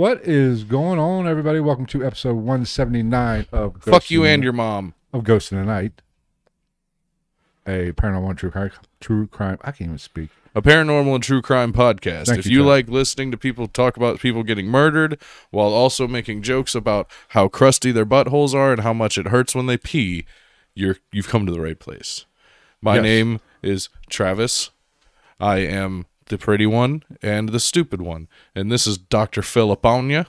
What is going on, everybody? Welcome to episode 179 of Ghost Fuck you and your mom. of Ghost in the Night, a paranormal and true crime. True crime. I can't even speak. A paranormal and true crime podcast. Thank if you, you like listening to people talk about people getting murdered while also making jokes about how crusty their buttholes are and how much it hurts when they pee, you're you've come to the right place. My Yes. name is Travis. I am the pretty one and the stupid one. And this is Dr. Philipponia.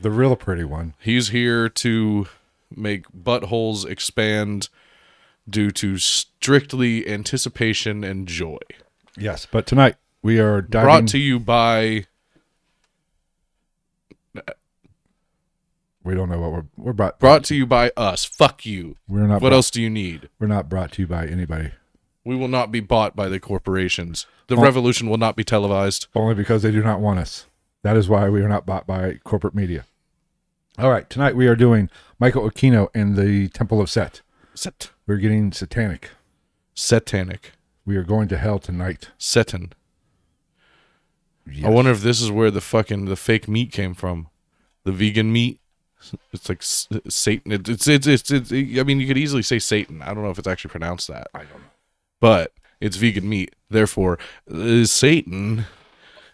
The real pretty one. He's here to make buttholes expand due to strictly anticipation and joy. Yes, but tonight we are diving. Brought to you by we don't know what we're we're brought. brought to you by us. Fuck you. we're not. What brought, else do you need? We're not brought to you by anybody. We will not be bought by the corporations. The Oh. revolution will not be televised. Only because they do not want us. That is why we are not bought by corporate media. All right, tonight we are doing Michael Aquino and the Temple of Set. Set. We're getting satanic. Satanic. We are going to hell tonight. Setan. Yes. I wonder if this is where the fucking the fake meat came from. The vegan meat. It's like s- Satan. It- It's, it's it's it's. I mean, you could easily say Satan. I don't know if it's actually pronounced that, I don't know. But it's vegan meat. Therefore, uh, Satan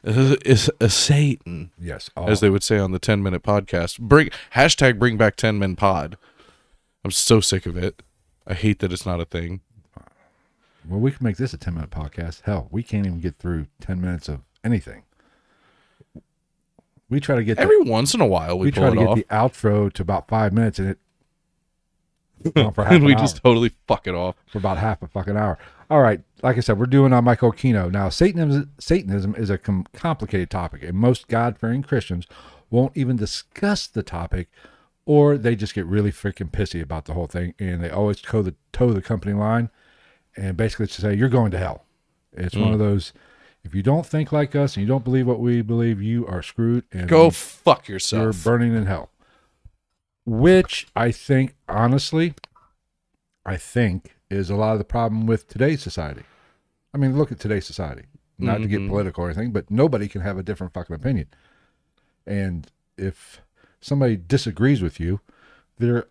uh, is a Satan. Yes. all- as they would say on the 10 minute podcast. Bring hashtag bring back 10 men pod. I'm so sick of it. I hate that it's not a thing. Well, we can make this a 10 minute podcast. Hell, we can't even get through 10 minutes of anything. We try to get the, Every once in a while we, we pull try it to get off. the outro to about five minutes and it and an we just totally fuck it off. for about half a fucking hour. All right, like I said, we're doing on Michael Aquino now. Satanism, Satanism is a com- complicated topic, and most God-fearing Christians won't even discuss the topic, or they just get really freaking pissy about the whole thing, and they always toe the toe the company line, and basically to say you're going to hell. It's one mm. of those. If you don't think like us and you don't believe what we believe, you are screwed. And Go fuck yourself. you're burning in hell. Which I think, honestly, I think is a lot of the problem with today's society. I mean, look at today's society. Not to get Mhm. political or anything, but nobody can have a different fucking opinion. And if somebody disagrees with you, they're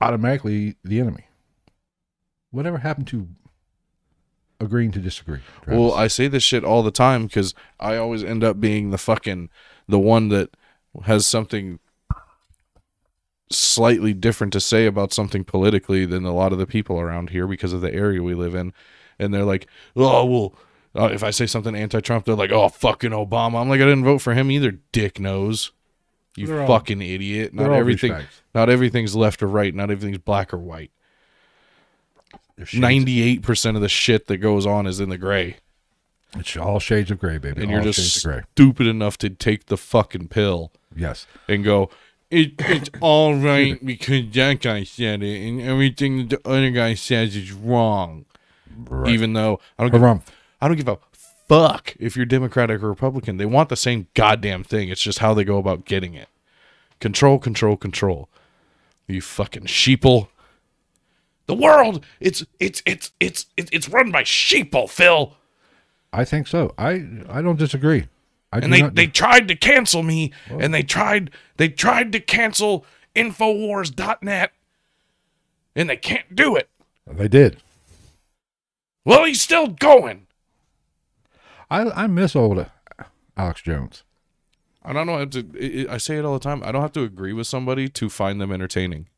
automatically the enemy. Whatever happened to agreeing to disagree? Travis? well, I say this shit all the time because I always end up being the fucking the one that has something slightly different to say about something politically than a lot of the people around here because of the area we live in, and they're like, "Oh well." Uh, if I say something anti-Trump, they're like, "Oh, fucking Obama." I'm like, I didn't vote for him either, dick nose. You They're all- fucking idiot. Not everything. Not everything's left or right. Not everything's black or white. Ninety-eight percent of the shit that goes on is in the gray, It's all shades of gray, baby. and you're just shades of gray. stupid enough to take the fucking pill Yes. and go. It, it's all right because that guy said it, and everything that the other guy says is wrong. Right. Even though I don't give. I don't give a fuck if you're Democratic or Republican. They want the same goddamn thing. It's just how they go about getting it. Control, control, control. You fucking sheeple. The world, it's it's it's it's it's it's run by sheeple, Phil. I think so. I I don't disagree. I And they not, they tried to cancel me, and they tried they tried to cancel Infowars.net, and they can't do it. they did. Well, he's still going. I I miss old uh, Alex Jones. I don't know. how to- I I say it all the time. I don't have to agree with somebody to find them entertaining.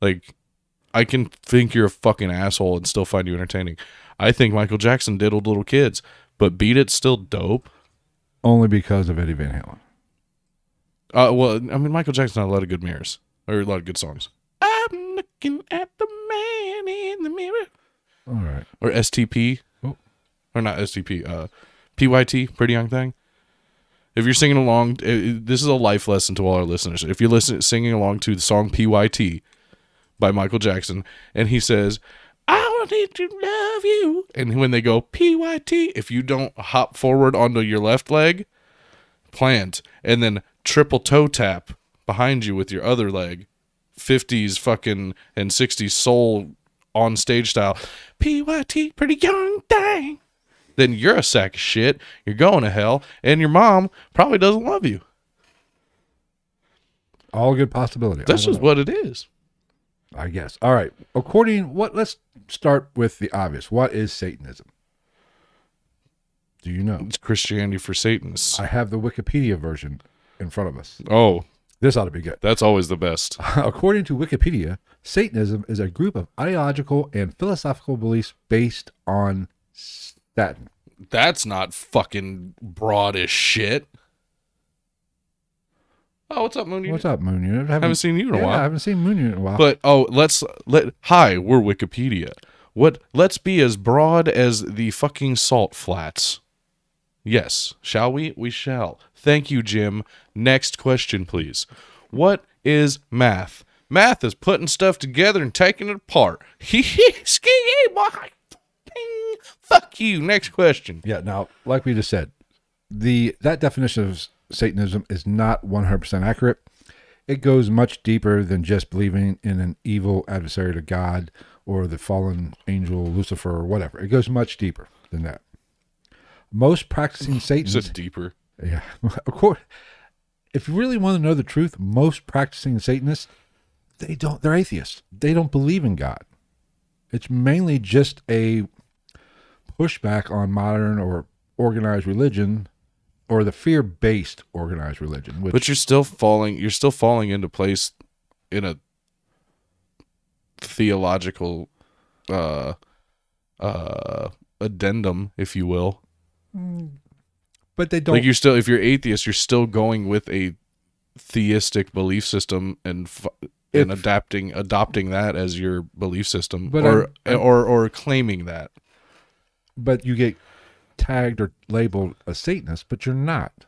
Like, I can think you're a fucking asshole and still find you entertaining. I think Michael Jackson diddled little kids, but Beat It's still dope. Only because of Eddie Van Halen. Uh, well, I mean, Michael Jackson had a lot of good mirrors or a lot of good songs. I'm looking at the man in the mirror. All right. Or STP, Oh. or not STP. Uh, PYT, Pretty Young Thing. If you're singing along, i- i- this is a life lesson to all our listeners. If you're listening, singing along to the song PYT by Michael Jackson, and he says, "I wanted to love you," and when they go PYT, if you don't hop forward onto your left leg, plant, and then triple toe tap behind you with your other leg, 50s fucking and 60s soul on stage style, PYT, pretty young thing, then you're a sack of shit. You're going to hell, and your mom probably doesn't love you. All good possibility. This is know. what it is. I guess. All right. According what let's start with the obvious. What is Satanism? Do you know? It's Christianity for Satanists. I have the Wikipedia version in front of us. oh, This ought to be good. that's always the best. According to Wikipedia, Satanism is a group of ideological and philosophical beliefs based on Satan. That's not fucking broad as shit. Oh, what's up, Moon? What's up, Moon Unit? I Haven't seen you in a yeah, while. I haven't seen Moon Unit in a while. But oh, let's let hi, we're Wikipedia. What let's be as broad as the fucking salt flats. Yes, shall we? We shall. Thank you, Jim. Next question, please. What is math? Math is putting stuff together and taking it apart. Hee hee, ski boy. Fuck you. Next question. yeah, now, like we just said, the that definition of Satanism is not 100% accurate. It goes much deeper than just believing in an evil adversary to God or the fallen angel Lucifer or whatever. It goes much deeper than that. Most practicing Is Satanists it deeper? Yeah. Of course, if you really want to know the truth, most practicing Satanists, they don't they're atheists. They don't believe in God. It's mainly just a pushback on modern or organized religion or the fear-based organized religion, which But you're still falling you're still falling into place in a theological uh uh addendum, if you will. but they don't like you're still if you're atheist, you're still going with a theistic belief system and f- and If- adapting adopting that as your belief system But or I'm- I'm- or or claiming that. but you get tagged or labeled a Satanist, but you're not.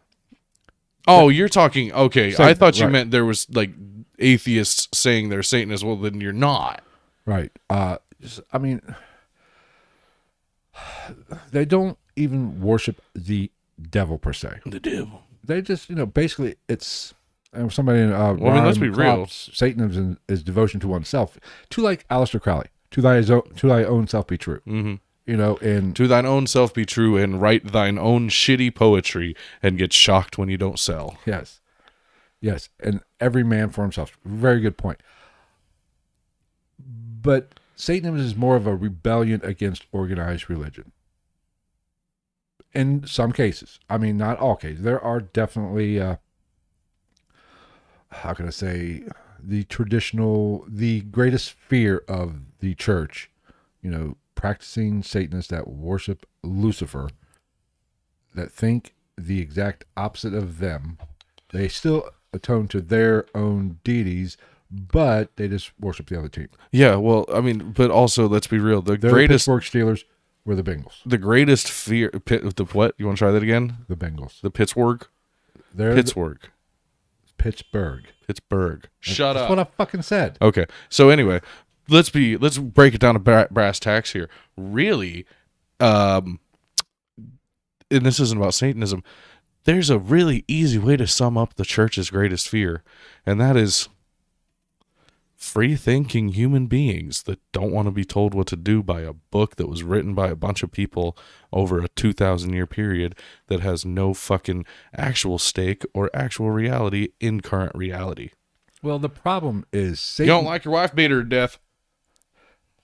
Oh, you're talking okay. I thought you right. meant there was like atheists saying they're Satanists. Well, then you're not. Right. Uh I mean they don't even worship the devil per se. The devil. They just, you know, basically it's and somebody uh Well, I mean, let's be real. Satanism is devotion to oneself. To like Aleister Crowley. To thy own, to thy own self be true. hmm You know, and To thine own self be true, and write thine own shitty poetry, and get shocked when you don't sell. yes. Yes. And every man for himself. Very good point. But Satanism is more of a rebellion against organized religion. In some cases. I mean, not all cases. There are definitely, uh, how can I say, the traditional, the greatest fear of the church, you know, practicing Satanists that worship Lucifer, that think the exact opposite of them. They still atone to their own deities, but they just worship the other team. Yeah, well, I mean, but also let's be real. The They're greatest, the Pittsburgh Steelers. We're the Bengals. the greatest fear. Pit, the what? You want to try that again? The Bengals. The Pittsburgh, They're the Pittsburgh, Pittsburgh. Pittsburgh. Shut That's up. what I fucking said. Okay. So anyway, let's be let's break it down to brass tacks here. Really, um, and this isn't about Satanism. There's a really easy way to sum up the church's greatest fear, and that is free thinking human beings that don't want to be told what to do by a book that was written by a bunch of people over a 2000 year period that has no fucking actual stake or actual reality in current reality. Well, the problem is You don't like your wife, beat her to death.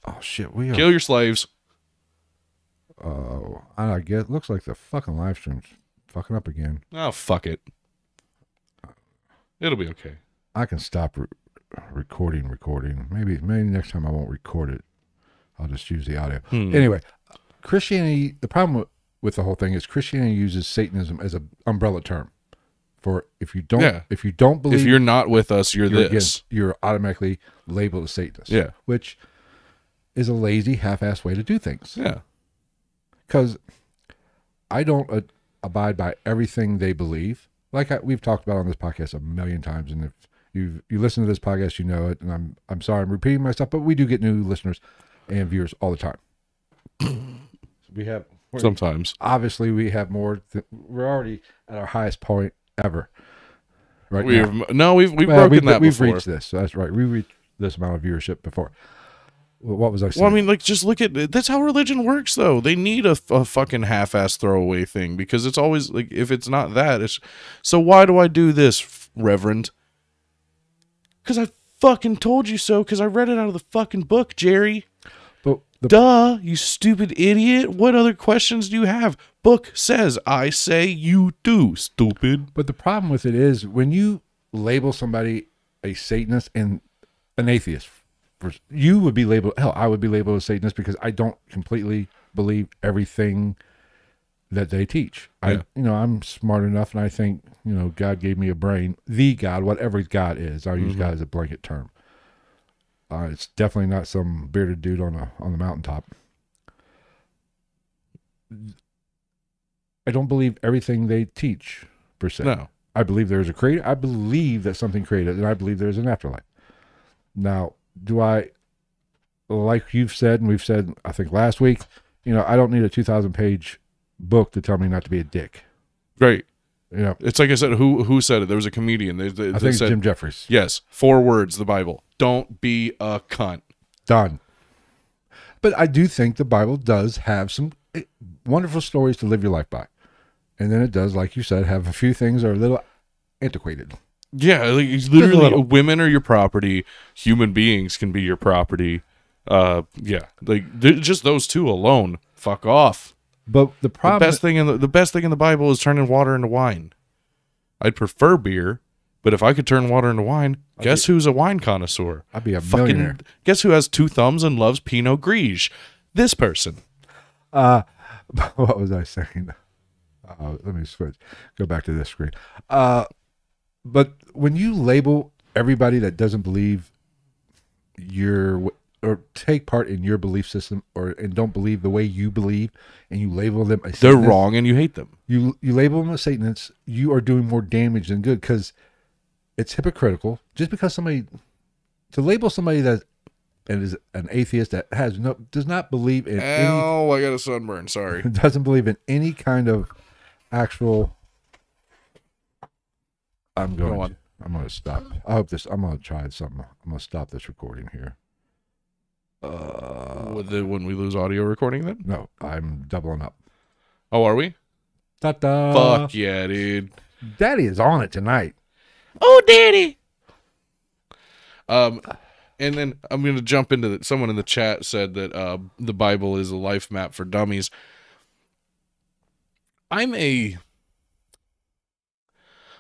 Oh shit, we are. Kill your slaves. Oh, I guess looks like the fucking live stream's fucking up again. Oh, fuck it. It'll be okay. I can stop re- recording. Recording. Maybe maybe next time I won't record it. I'll just use the audio. Hmm. Anyway, Christianity. The problem with, with the whole thing is Christianity uses Satanism as an umbrella term for if you don't Yeah. if you don't believe If you're not with us, you're, you're this. against, you're automatically labeled a Satanist. Yeah. which is a lazy, half-assed way to do things. Yeah. Because I don't uh, abide by everything they believe. Like I, we've talked about on this podcast a million times, and if you you listen to this podcast, you know it. And I'm I'm sorry I'm repeating myself, but we do get new listeners and viewers all the time. we have Sometimes. obviously we have more. Th- we're already at our highest point ever. Right We now. have, no, we've we've Well, broken we've, that we've before. reached this. That's right. We reached this amount of viewership before. What was I saying? Well, I mean, like, just look at that's how religion works, though. They need a, a fucking half-ass throwaway thing because it's always like if it's not that, it's so. Why do I do this, Reverend? Because I fucking told you so. Because I read it out of the fucking book, Jerry. But the Duh, you stupid idiot. What other questions do you have? Book says, I say, you do, stupid. But the problem with it is when you label somebody a Satanist and an atheist, you would be labeled, hell, I would be labeled a Satanist because I don't completely believe everything that they teach. Yeah. I, you know, I'm smart enough and I think, you know, God gave me a brain, the God, whatever God is. I'll use God as a blanket term. Uh, it's definitely not some bearded dude on a on the mountaintop. I don't believe everything they teach per se. No. I believe there's a creator. I believe that something created, and I believe there's an afterlife. Now, do I, like you've said, and we've said, I think last week, you know, I don't need a 2,000 page book to tell me not to be a dick. Great. You know, It's like I said, who who said it? There was a comedian. They, they, I they think it's said, Jim Jefferies. yes, four words, the Bible. Don't be a cunt. Done. But I do think the Bible does have some eh, wonderful stories to live your life by. And then it does, like you said, have a few things that are a little antiquated. Yeah, like it's literally women are your property. Human beings can be your property. Uh, yeah, like just those two alone. Fuck off. But the problem, The best thing in the, the best thing in the Bible is turning water into wine. I'd prefer beer, but if I could turn water into wine, guess who's a wine connoisseur? I'd be a millionaire. Fucking guess who has two thumbs and loves Pinot Gris? This person. Uh, what was I saying? Uh, let me switch. Go back to this screen. Uh, but when you label everybody that doesn't believe your or take part in your belief system or and don't believe the way you believe, and you label them a They're wrong and you hate them. You you label them a Satanist. You are doing more damage than good because it's hypocritical. Just because somebody to label somebody that and is an atheist that has no does not believe in any Oh, I got a sunburn. Sorry. doesn't believe in any kind of actual I'm going Go on. to, I'm going to stop. I hope this I'm going to try something. I'm going to stop this recording here. Uh Would the- when we lose audio recording, then? no, I'm doubling up. Oh, are we? Ta-da. Fuck yeah, dude. Daddy is on it tonight. Oh, daddy. Um, and then I'm gonna jump into the, someone in the chat said that uh, the Bible is a life map for dummies. I'm a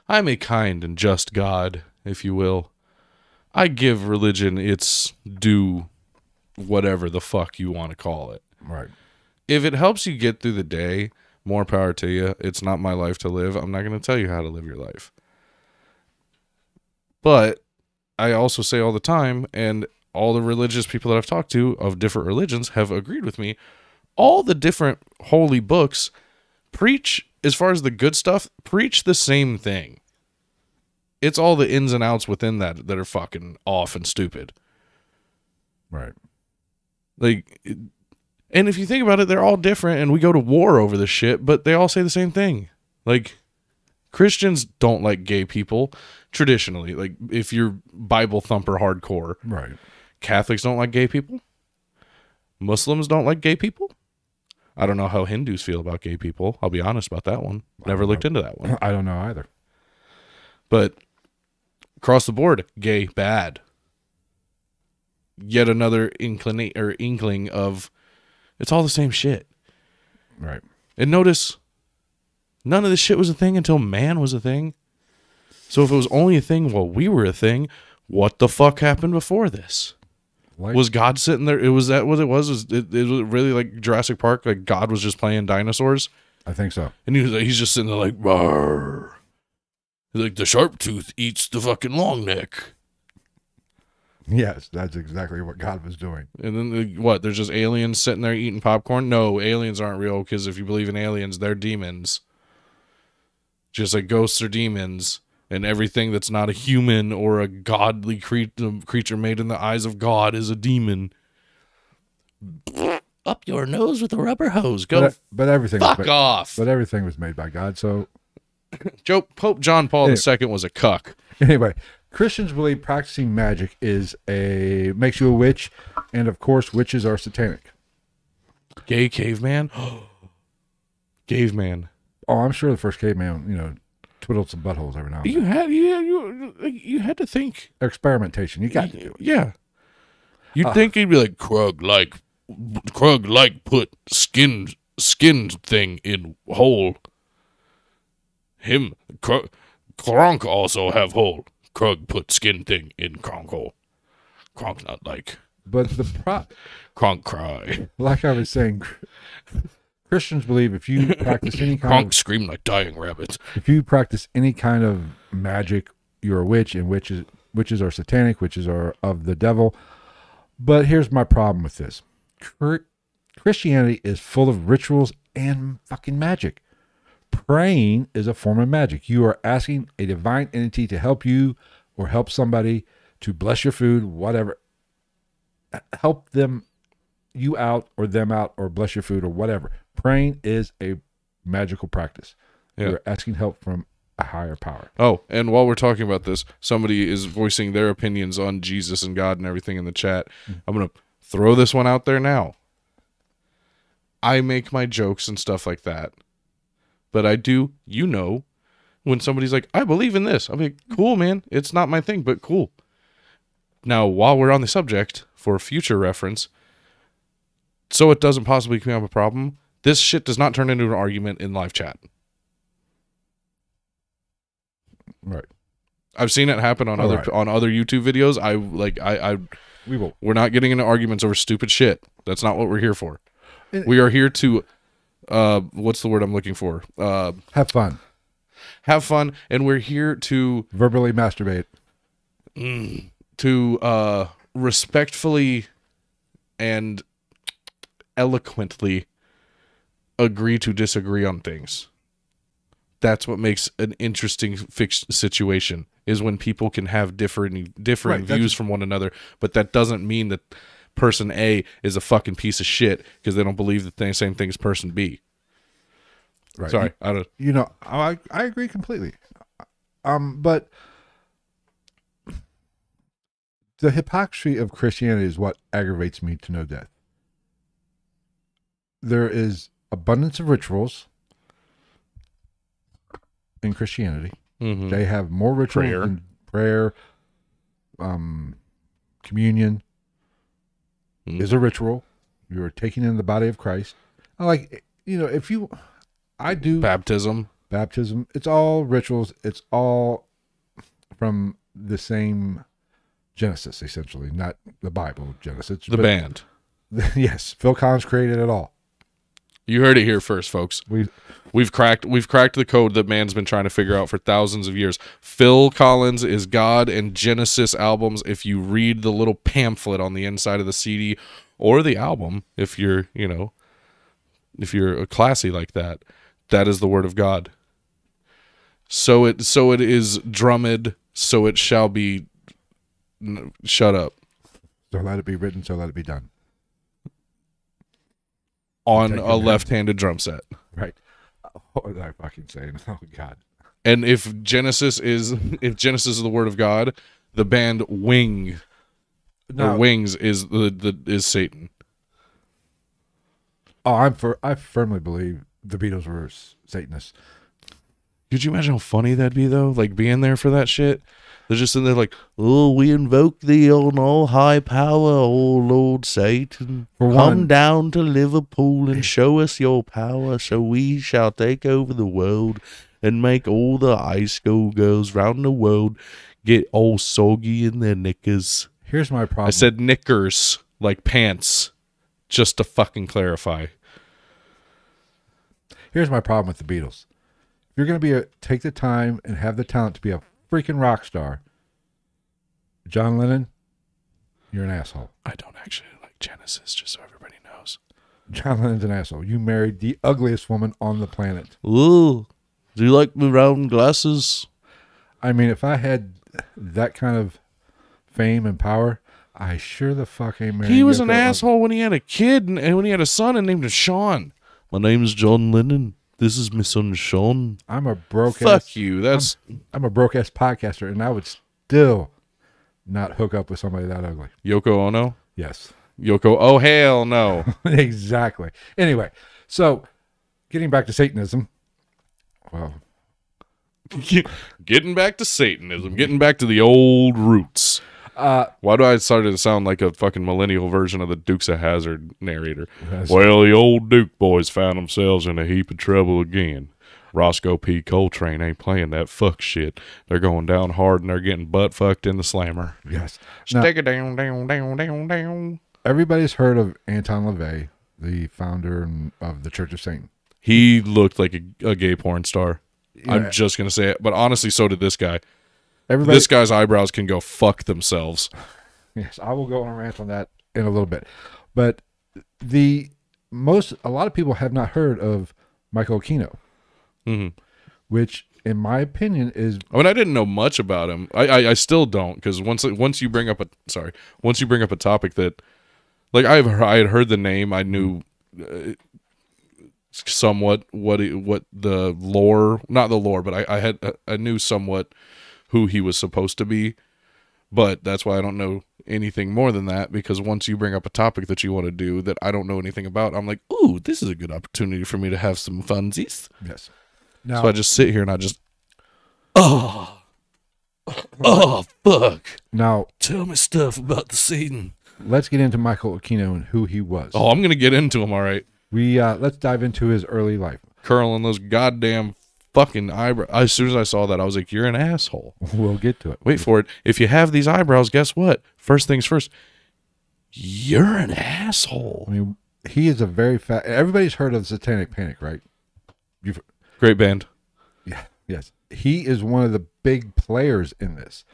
I'm a kind and just God, if you will. I give religion its due, whatever the fuck you want to call it. Right. If it helps you get through the day, more power to you. It's not my life to live. I'm not going to tell you how to live your life. But I also say all the time, and all the religious people that I've talked to of different religions have agreed with me. All the different holy books preach, as far as the good stuff, preach the same thing. It's all the ins and outs within that that are fucking off and stupid. Right. Like, and if you think about it, they're all different, and we go to war over this shit, but they all say the same thing. Like, Christians don't like gay people traditionally. Like, if you're Bible thumper hardcore, Right. Catholics don't like gay people. Muslims don't like gay people. I don't know how Hindus feel about gay people. I'll be honest about that one. Never looked into that one. I don't know either. But across the board, gay bad. Yet another inclina- or inkling of it's all the same shit. Right. And notice none of this shit was a thing until man was a thing. So if it was only a thing while we were a thing, what the fuck happened before this? Like, Was God sitting there? It was that what it was? Was it, it was really like Jurassic Park? Like God was just playing dinosaurs, I think so. and he was like, he's just sitting there like. He's like the sharp tooth eats the fucking long neck. Yes, that's exactly what God was doing. And then the, what? There's just aliens sitting there eating popcorn. No, aliens aren't real because if you believe in aliens, they're demons. Just like ghosts are demons, and everything that's not a human or a godly cre- um, creature made in the eyes of God is a demon. Up your nose with a rubber hose. Go But, uh, but everything was fuck made, off. but everything was made by God. So Joe Pope John Paul Yeah. II was a cuck. anyway, Christians believe practicing magic is a makes you a witch, and of course, witches are satanic. Gay caveman. caveman. Oh, I'm sure the first caveman, you know, twiddle some buttholes every now and then. You had you you you had to think. Experimentation. You got to do it. Yeah. You'd Ah. think he'd be like Krug like Krug like put skin skin thing in hole. Him Krug, Kronk also have hole. Krug put skin thing in Kronk hole. Kronk not like But the pro, Kronk cry. like I was saying, Christians believe if you practice any kind of scream like dying rabbits. if you practice any kind of magic, you're a witch, and witches witches are satanic, witches are of the devil. But here's my problem with this: Christianity is full of rituals and fucking magic. Praying is a form of magic. You are asking a divine entity to help you or help somebody to bless your food, whatever. Help them, you out or them out, or bless your food or whatever. Praying is a magical practice. Yeah. You're asking help from a higher power. Oh, and while we're talking about this, somebody is voicing their opinions on Jesus and God and everything in the chat. Mm. I'm going to throw this one out there now. I make my jokes and stuff like that. But I do, you know, when somebody's like, I believe in this, I'm like, cool, man. It's not my thing, but cool. Now, while we're on the subject, for future reference, so it doesn't possibly become a problem, this shit does not turn into an argument in live chat. Right. I've seen it happen on All other right. on other YouTube videos. I like I, I We will. we're not getting into arguments over stupid shit. That's not what we're here for. And- We are here to uh what's the word I'm looking for? Uh Have fun. have fun and we're here to Verbally masturbate. to uh respectfully and eloquently agree to disagree on things. That's what makes an interesting fixed situation is when people can have different different Right, views from one another, but that doesn't mean that person A is a fucking piece of shit because they don't believe the thing, same thing as person B. Right. Sorry, I don't. You know, I I agree completely. Um, but the hypocrisy of Christianity is what aggravates me to no death. There is abundance of rituals in Christianity. Mhm. They have more rituals Prayer. than prayer. Um, communion Mm. is a ritual. You are taking in the body of Christ. I like you know if you, I do Baptism. baptism. It's all rituals. It's all from the same Genesis, essentially, not the Bible Genesis. The band. yes, Phil Collins created it all. You heard it here first, folks. We We've cracked we've cracked the code that man's been trying to figure out for thousands of years. Phil Collins is God and Genesis albums. If you read the little pamphlet on the inside of the CD or the album, if you're, you know, if you're classy like that, that is the word of God. So it so it is drummed, so it shall be n- shut up so let it be written, so let it be done. On a left-handed drum set. Right. What was I fucking saying? Oh God. And if Genesis is if Genesis is the word of God, the band Wing or Wings is the, the is Satan. Oh, I'm for. I firmly believe the Beatles were Satanists. Could you imagine how funny that'd be though? Like being there for that shit. They're just in there like, oh, we invoke thee on all high power, oh Lord Satan. For Come one- down to Liverpool and show us your power, so we shall take over the world and make all the high school girls round the world get all soggy in their knickers. Here's my problem. I said knickers, like pants, just to fucking clarify. Here's my problem with the Beatles. If you're going to be a take the time and have the talent to be a freaking rock star, John Lennon, you're an asshole. I don't actually like Genesis, just so everybody knows. John Lennon's an asshole. You married the ugliest woman on the planet. Ooh, do you like the round glasses? I mean, if I had that kind of fame and power, I sure the fuck ain't married. He was an asshole when he had a kid and, and when he had a son and named him Sean. My name's John Lennon. This is my son Sean. I'm a broke Fuck ass. you. That's I'm a broke ass podcaster, and I would still not hook up with somebody that ugly. Yoko Ono. Yes, Yoko. Oh hell no. exactly. Anyway, so getting back to Satanism. Well, getting back to Satanism, getting back to the old roots. Uh, Why do I start to sound like a fucking millennial version of the Dukes of Hazzard narrator? Well, the old Duke boys found themselves in a heap of trouble again. Roscoe P. Coltrane ain't playing that fuck shit. They're going down hard and they're getting butt fucked in the slammer. yes. Now, Stick it down, down, down, down, down. everybody's heard of Anton LaVey, the founder of the Church of Satan. He looked like a, a gay porn star. Yeah. I'm just gonna say it, but honestly, so did this guy. Everybody, this guy's eyebrows can go fuck themselves. Yes, I will go on a rant on that in a little bit. But the most, a lot of people have not heard of Michael Aquino, hmm which, in my opinion, is I mean, I didn't know much about him. I I, I still don't because once once you bring up a sorry once you bring up a topic that like I've I had heard the name, I knew uh, somewhat what what the lore not the lore, but I I had I knew somewhat who he was supposed to be. But that's why I don't know anything more than that because once you bring up a topic that you want to do that I don't know anything about, I'm like, ooh, this is a good opportunity for me to have some funsies. yes. Now, So I just sit here and I just, oh, oh, fuck. now Tell me stuff about the Satan. let's get into Michael Aquino and who he was. Oh, I'm going to get into him, all right. We uh, let's dive into his early life. Curling those goddamn fucking eyebrows. As soon as I saw that, I was like, you're an asshole. We'll get to it. Wait for it. If you have these eyebrows, guess what? First things first, you're an asshole. I mean, he is a very fat. Everybody's heard of Satanic Panic, right? You've Great band. Yeah, yes. He is one of the big players in this.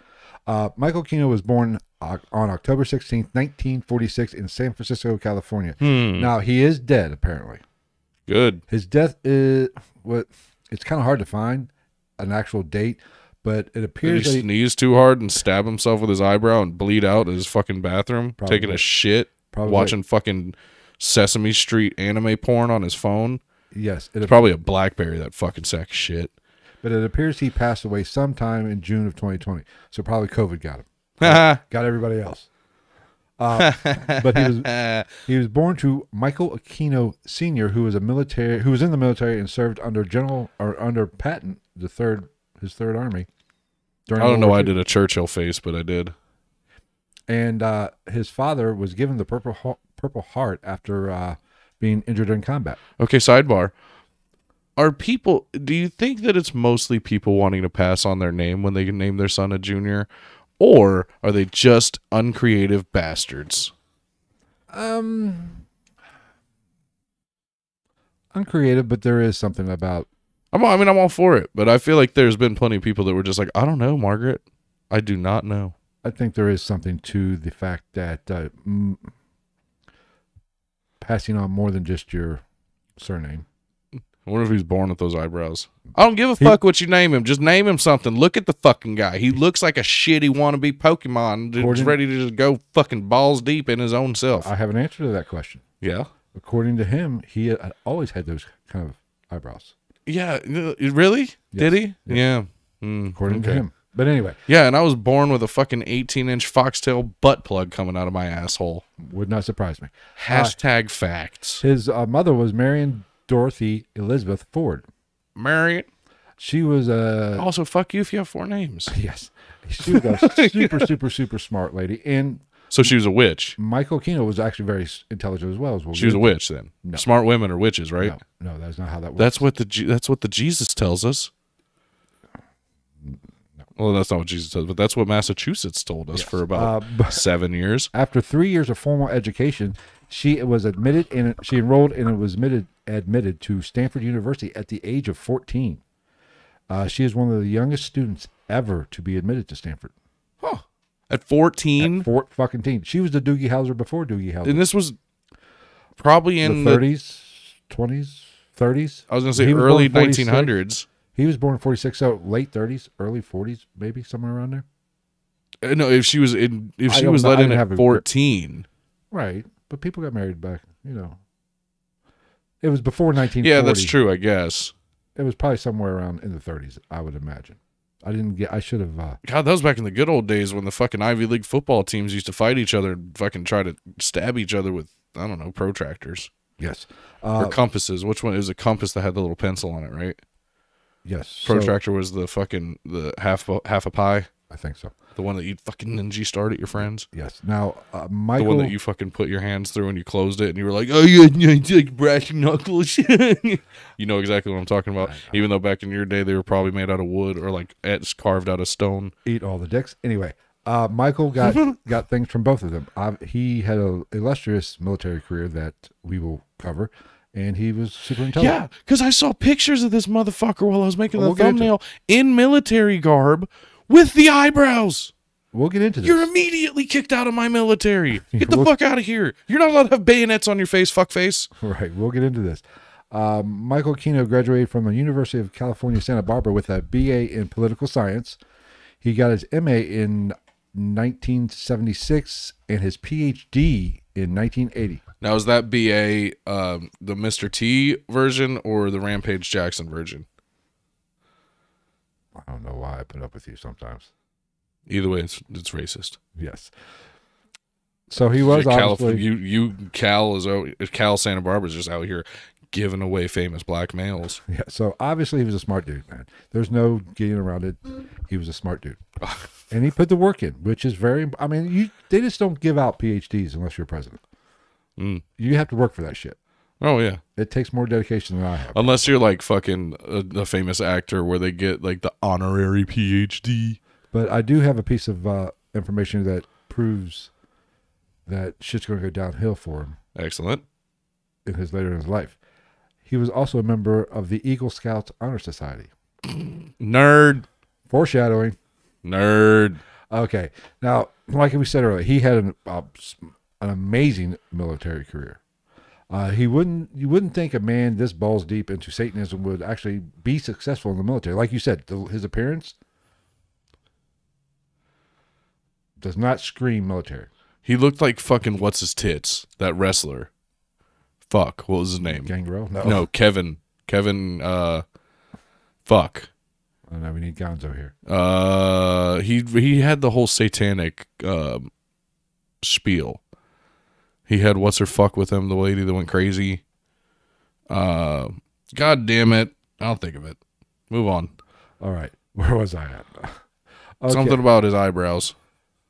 Uh, Michael Aquino was born on October 16th, 1946, in San Francisco, California. Hmm. Now, he is dead, apparently. Good. His death is what it's kind of hard to find an actual date, but it Did appears he that he, sneeze too hard and stab himself with his eyebrow and bleed out in his fucking bathroom, taking a shit, Probably. watching fucking Sesame Street anime porn on his phone? yes, it, It's probably a BlackBerry, that fucking sack shit. but it appears he passed away sometime in June of 2020. So probably COVID got him, got everybody else. Uh, but he was He was born to Michael Aquino Sr., who was a military, who was in the military and served under General or under Patton, the third, his third army. I don't World know why I did a Churchill face, but I did. And uh, his father was given the Purple Ho- Purple Heart after uh, being injured in combat. Okay, sidebar. Are people, do you think that it's mostly people wanting to pass on their name when they name their son a junior? Or are they just uncreative bastards? Um, uncreative, but there is something about I'm, I mean, I'm all for it, but I feel like there's been plenty of people that were just like, I don't know, Margaret. I do not know. I think there is something to the fact that uh, mm, passing on more than just your surname. I wonder if he's born with those eyebrows. I don't give a He- fuck what you name him. Just name him something. Look at the fucking guy. He looks like a shitty wannabe Pokemon that's ready to just go fucking balls deep in his own self. I have an answer to that question. yeah. According to him, he had always had those kind of eyebrows. Yeah. uh, Really? Did he? Yes. Yeah. Mm, According to him. But anyway, Yeah, and I was born with a fucking 18 inch foxtail butt plug coming out of my asshole. would not surprise me. Hashtag facts. His uh, mother was Marion Dorothy Elizabeth Ford. Marriott. She was a Also, fuck you if you have four names. yes, she was a super super super smart lady, and So she was a witch. Michael Aquino was actually very intelligent as well. As well. She was a witch then. No. Smart women are witches, right? No, no, that's not how that works. That's what the that's what the Jesus tells us. Well, that's not what Jesus says, but that's what Massachusetts told us for about Uh, seven years. after three years of formal education, she was admitted and she enrolled and it was admitted admitted to Stanford University at the age of fourteen. Uh, she is one of the youngest students ever to be admitted to Stanford. Huh. At fourteen, Fort fucking teen. She was the Doogie Howser before Doogie Howser. and this was probably in the the, thirties, twenties, thirties. I was gonna say He early nineteen hundreds. He was born in forty six, so late thirties, early forties, maybe somewhere around there. Uh, No, if she was in, if she was know. Let in at a- fourteen, Right, but people got married back. You know, it was before nineteen. yeah, that's true. I guess. It was probably somewhere around in the thirties, I would imagine. I didn't get. I should have. Uh, God, that was back in the good old days when the fucking Ivy League football teams used to fight each other and fucking try to stab each other with I don't know protractors yes, or uh, compasses. Which one? It was a compass that had the little pencil on it, right? Yes. so- Protractor was the fucking the half half a pie, I think so. The one that you fucking ninja starred at your friends. Yes. Now, uh, The one that you fucking put your hands through and you closed it and you were like, oh yeah, yeah like brass knuckles. you know exactly what I'm talking about. Even though back in your day they were probably made out of wood or like it's carved out of stone. eat all the dicks. Anyway, uh, Michael got got things from both of them. Uh, he had a illustrious military career that we will cover, and he was super intelligent. Yeah, because I saw pictures of this motherfucker while I was making the we'll thumbnail in military garb with the eyebrows. We'll get into this. You're immediately kicked out of my military. Get the Well- fuck out of here. You're not allowed to have bayonets on your face, fuck face. Right, we'll get into this. Um, Michael Aquino graduated from the University of California, Santa Barbara with a BA in political science. He got his MA in 1976 and his PhD in 1980. Now, is that BA um, the Mr. T version or the Rampage Jackson version? I don't know why I put up with you sometimes. Either way, it's, it's racist. Yes. So he was Cal, obviously you, you, Cal is out, Cal Santa Barbara's just out here giving away famous black males. Yeah, so obviously he was a smart dude, man. There's no getting around it. He was a smart dude, and he put the work in, which is very. I mean, you they just don't give out PhDs unless you're president. Mm. You have to work for that shit. Oh yeah, It takes more dedication than I have. unless you're like fucking a, a famous actor where they get like the honorary PhD. But I do have a piece of uh, information that proves that shit's going to go downhill for him Excellent. in his later in his life. He was also a member of the Eagle Scouts Honor Society. Nerd. Foreshadowing. Nerd. Okay. Now, like we said earlier, he had an uh, an amazing military career. Uh, he wouldn't you wouldn't think a man this balls deep into Satanism would actually be successful in the military. Like you said, the, his appearance does not scream military. He looked like fucking what's his tits? That wrestler. Fuck. What was his name? Gangrel? No. No, Kevin. Kevin. Uh, fuck. I know we need Gonzo here. Uh, he he had the whole satanic um spiel. He had what's her fuck with him, the lady that went crazy. Uh, god damn it, I'll think of it. Move on. All right. Where was I at? Okay. Something about his eyebrows.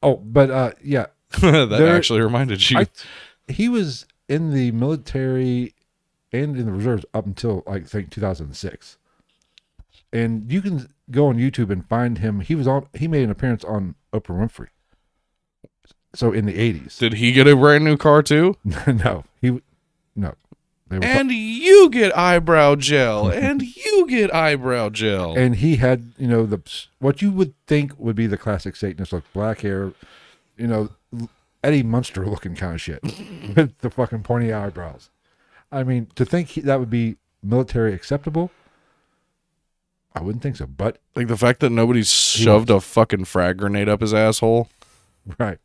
Oh, but uh, yeah, that There- actually reminded you. I, he was in the military and in the reserves up until I think 2006. And you can go on YouTube and find him. He was on. He made an appearance on Oprah Winfrey. So in the 80s. Did he get a brand new car too? no, he no. And you get eyebrow gel, and you get eyebrow gel. and he had you know the what you would think would be the classic Satanist look, black hair, you know, Eddie Munster looking kind of shit with the fucking pointy eyebrows. I mean, to think he, that would be military acceptable, I wouldn't think so. But like the fact that nobody shoved a fucking frag grenade up his asshole. right,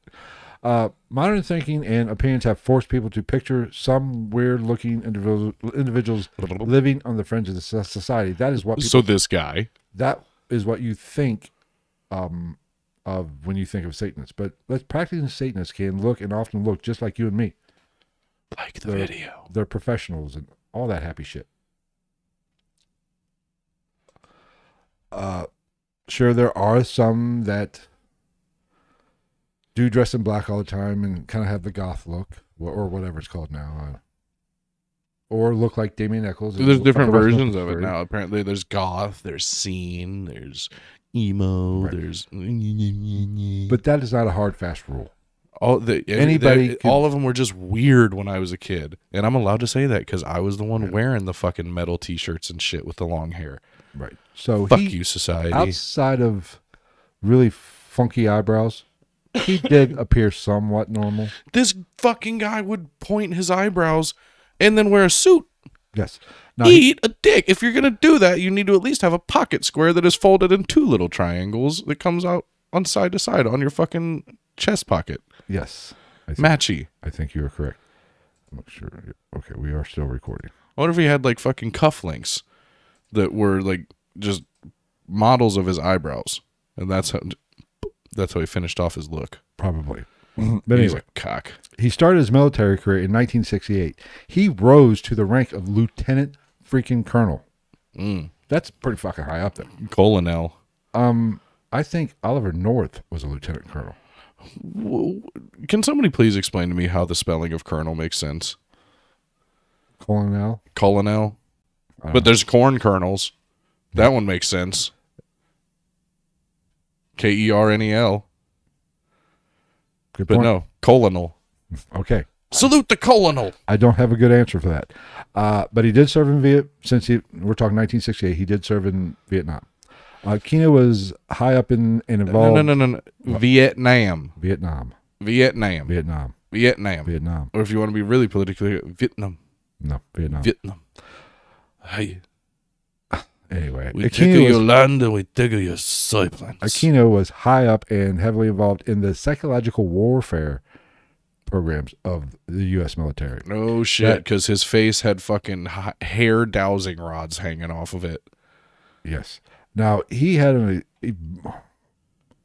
uh, modern thinking and opinions have forced people to picture some weird-looking individual, individuals living on the fringe of the society. That is what people So this guy, that is what you think um, of when you think of Satanists. But let's practicing Satanists can look and often look just like you and me. like the They're- video. They're professionals and all that happy shit. Uh, sure, there are some that do dress in black all the time and kind of have the goth look, or, whatever it's called now, uh, or look like Damien Echols. There's different Like a Russell versions of it now. Apparently, there's goth, there's scene, there's emo, Right. there's. But that is not a hard fast rule. all the Anybody they- could- all of them were just weird when I was a kid, and I'm allowed to say that because I was the one wearing the fucking metal T-shirts and shit with the long hair. Right. So Fuck he, you, society. outside of really funky eyebrows, he did appear somewhat normal. this fucking guy would point his eyebrows and then wear a suit. Yes. Now, he, Eat a dick. If you're gonna do that, you need to at least have a pocket square that is folded in two little triangles that comes out on side to side on your fucking chest pocket. yes. I think, Matchy. I think you are correct. I'm not sure. Okay, we are still recording. I wonder if he had like fucking cufflinks that were like just models of his eyebrows, and that's how that's how he finished off his look. Probably. But He's anyway, a cock. he started his military career in 1968. He rose to the rank of lieutenant freaking colonel. Mm. That's pretty fucking high up there. Colonel. Um, I think Oliver North was a lieutenant colonel. W- Can somebody please explain to me how the spelling of colonel makes sense? Colonel. Colonel. But there's corn kernels. That one makes sense. K E R N E L. Good But point. no, colonel. Okay. Salute the colonel. I don't have a good answer for that. Uh, but he did serve in Viet. Since he, we're talking 1968, he did serve in Vietnam. Uh, Kino was high up in and No, involved. no, no, no, no. Vietnam. Vietnam, Vietnam. Vietnam, Vietnam. Vietnam. Or if you want to be really politically, Vietnam. No, Vietnam. Vietnam. Hey, anyway, we take Aquino your was, land and we take your soy plants. Aquino was high up and heavily involved in the psychological warfare programs of the U.S. military. No shit, because his face had fucking hair dowsing rods hanging off of it. Yes. Now he had a, a,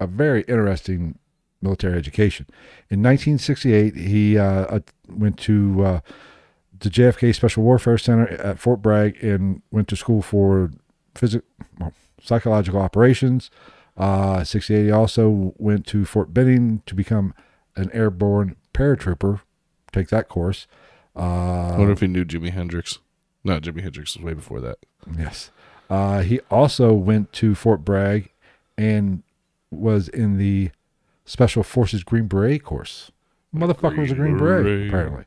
a very interesting military education. In 1968, he uh, uh, went to uh, the JFK Special Warfare Center at Fort Bragg and went to school for physic, well, psychological operations. Uh, 68, he also went to Fort Benning to become an airborne paratrooper. Take that course. Uh, I wonder if he knew Jimi Hendrix. No, Jimi Hendrix was way before that. Yes. Uh, he also went to Fort Bragg and was in the Special Forces Green Beret course. Motherfucker was a Green Green Beret, Beret. apparently.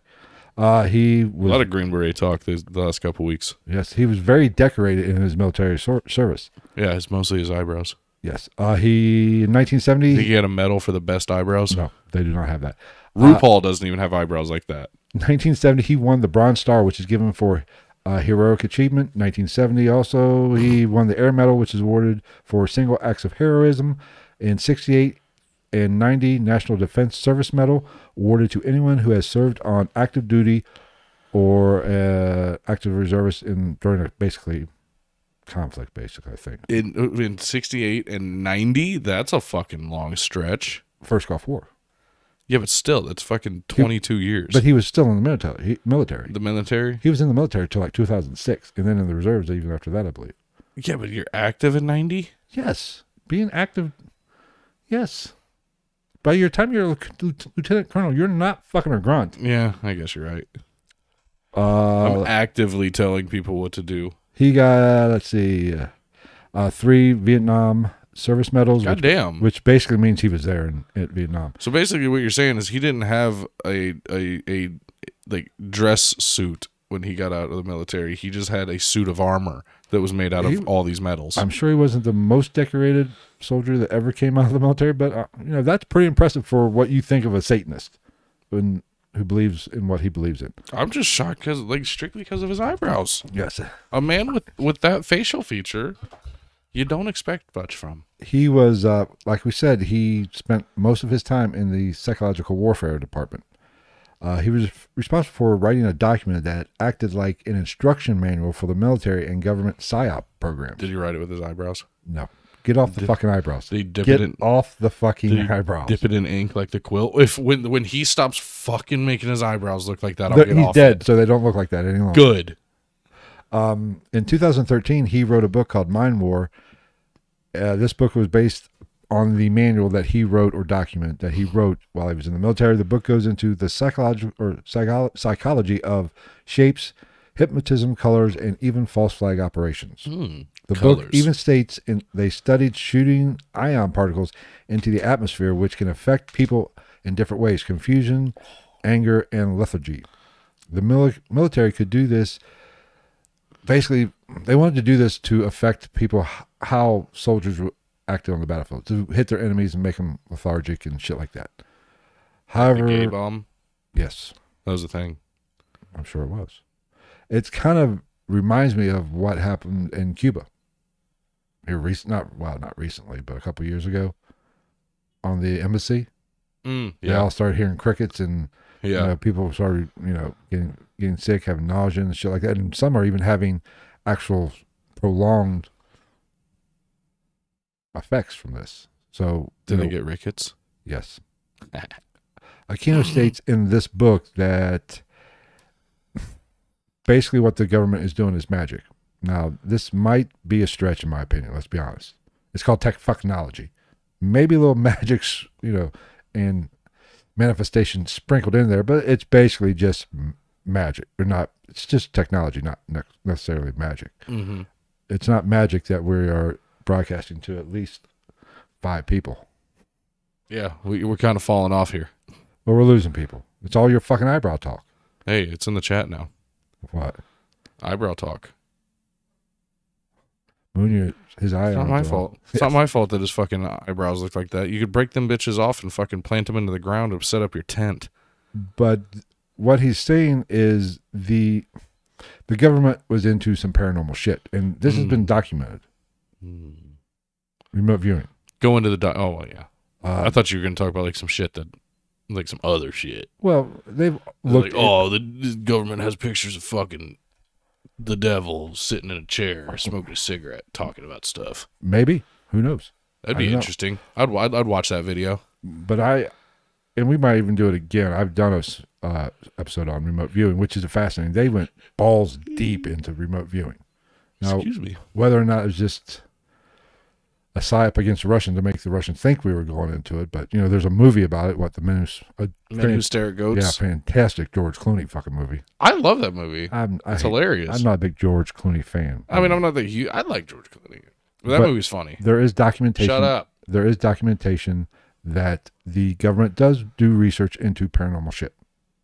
Uh, he A lot of Green Beret talk this, the last couple weeks. yes, he was very decorated in his military sor- service. Yeah, it's mostly his eyebrows. Yes. Uh, he in 1970. Think he had a medal for the best eyebrows. no, they do not have that. Uh, RuPaul doesn't even have eyebrows like that. 1970, he won the Bronze Star, which is given for uh, heroic achievement. 1970, also he won the Air Medal, which is awarded for single acts of heroism. In 68 and 90, National Defense Service Medal awarded to anyone who has served on active duty or uh, active reservist in during a basically conflict. Basically, I think In in 68 and 90, that's a fucking long stretch. first Gulf War, Yeah, but still, that's fucking 22 years. but he was still in the military. He, military. the military? He was in the military till like 2006, and then in the reserves even after that, I believe. Yeah, but you're active in 90? Yes, being active. Yes. By your time you're a lieutenant colonel, you're not fucking a grunt. Yeah, I guess you're right. Uh, I'm actively telling people what to do. he got let's see, uh, uh, three Vietnam service medals, God which, damn. which basically means he was there in, in Vietnam. So basically, what you're saying is he didn't have a a a like dress suit when he got out of the military. He just had a suit of armor that was made out of He- all these metals. I'm sure he wasn't the most decorated soldier that ever came out of the military, but uh, you know that's pretty impressive for what you think of a Satanist, when, who believes in what he believes in. I'm just shocked because like strictly because of his eyebrows. Yes, A man with with that facial feature, you don't expect much from. he was uh, like we said he spent most of his time in the psychological warfare department uh, he was responsible for writing a document that acted like an instruction manual for the military and government psyop programs Did he write it with his eyebrows? no get off the fucking eyebrows Did he dip get it in? off the fucking Did eyebrows Dip it in ink like the quill. If when when he stops fucking making his eyebrows look like that, I'll The- get he's off. dead it. so they don't look like that any longer Good. Um, in 2013, he wrote a book called Mind War. Uh, this book was based on the manual that he wrote or document that he wrote while he was in the military. The book goes into the psychology or psycho- psychology of shapes, hypnotism, colors, and even false flag operations. Hmm. The book even states in, they studied shooting ion particles into the atmosphere, which can affect people in different ways confusion, anger, and lethargy. The mili- military could do this. Basically, they wanted to do this to affect people how soldiers acting on the battlefield, to hit their enemies and make them lethargic and shit like that. The However, gay bomb. yes, That was the thing. I'm sure it was. It's kind of reminds me of what happened in Cuba. Here, recent, not well, not recently, but a couple years ago, on the embassy, Mm, they yeah. all started hearing crickets, and you know, people started, you know, getting getting sick, having nausea and shit like that, and some are even having actual prolonged effects from this. So, Did they get rickets? Yes. Aquino states in this book that basically what the government is doing is magic. Now, this might be a stretch in my opinion. Let's be honest. It's called tech technology. Maybe a little magic's, you know, and manifestation sprinkled in there, but it's basically just magic. Or not. It's just technology, not necessarily magic. Mm-hmm. It's not magic that we are broadcasting to at least five people, Yeah, we, we're kind of falling off here. but we're losing people. It's all your fucking eyebrow talk. Hey, it's in the chat now. What? Eyebrow talk. Your, his eye. It's not my fault. It's not my fault that his fucking eyebrows look like that. You could break them bitches off and fucking plant them into the ground to set up your tent. but what he's saying is the the government was into some paranormal shit, and this has Mm. been documented. Remote viewing. Go into the. Di- oh well, yeah. Uh, I thought you were gonna talk about like some shit that, like some other shit. well, they've Like, looked. oh, the, the government has pictures of fucking the devil sitting in a chair, smoking a cigarette, talking about stuff. maybe who knows? That'd be interesting. I'd, I'd I'd watch that video. But I, and we might even do it again. I've done a s- uh, episode on remote viewing, which is fascinating. They went balls deep into remote viewing. Now, Excuse me. whether or not it was just a psyop against the Russians to make the Russians think we were going into it, but you know, there's a movie about it. What the who, a Men who stare at yeah, fantastic George Clooney fucking movie. I love that movie. I'm I It's hate- hilarious. I'm not a big George Clooney fan. I mean, I'm not that huge. I like George Clooney. But that But- movie's funny. there is documentation. Shut up. There is documentation that the government does do research into paranormal shit,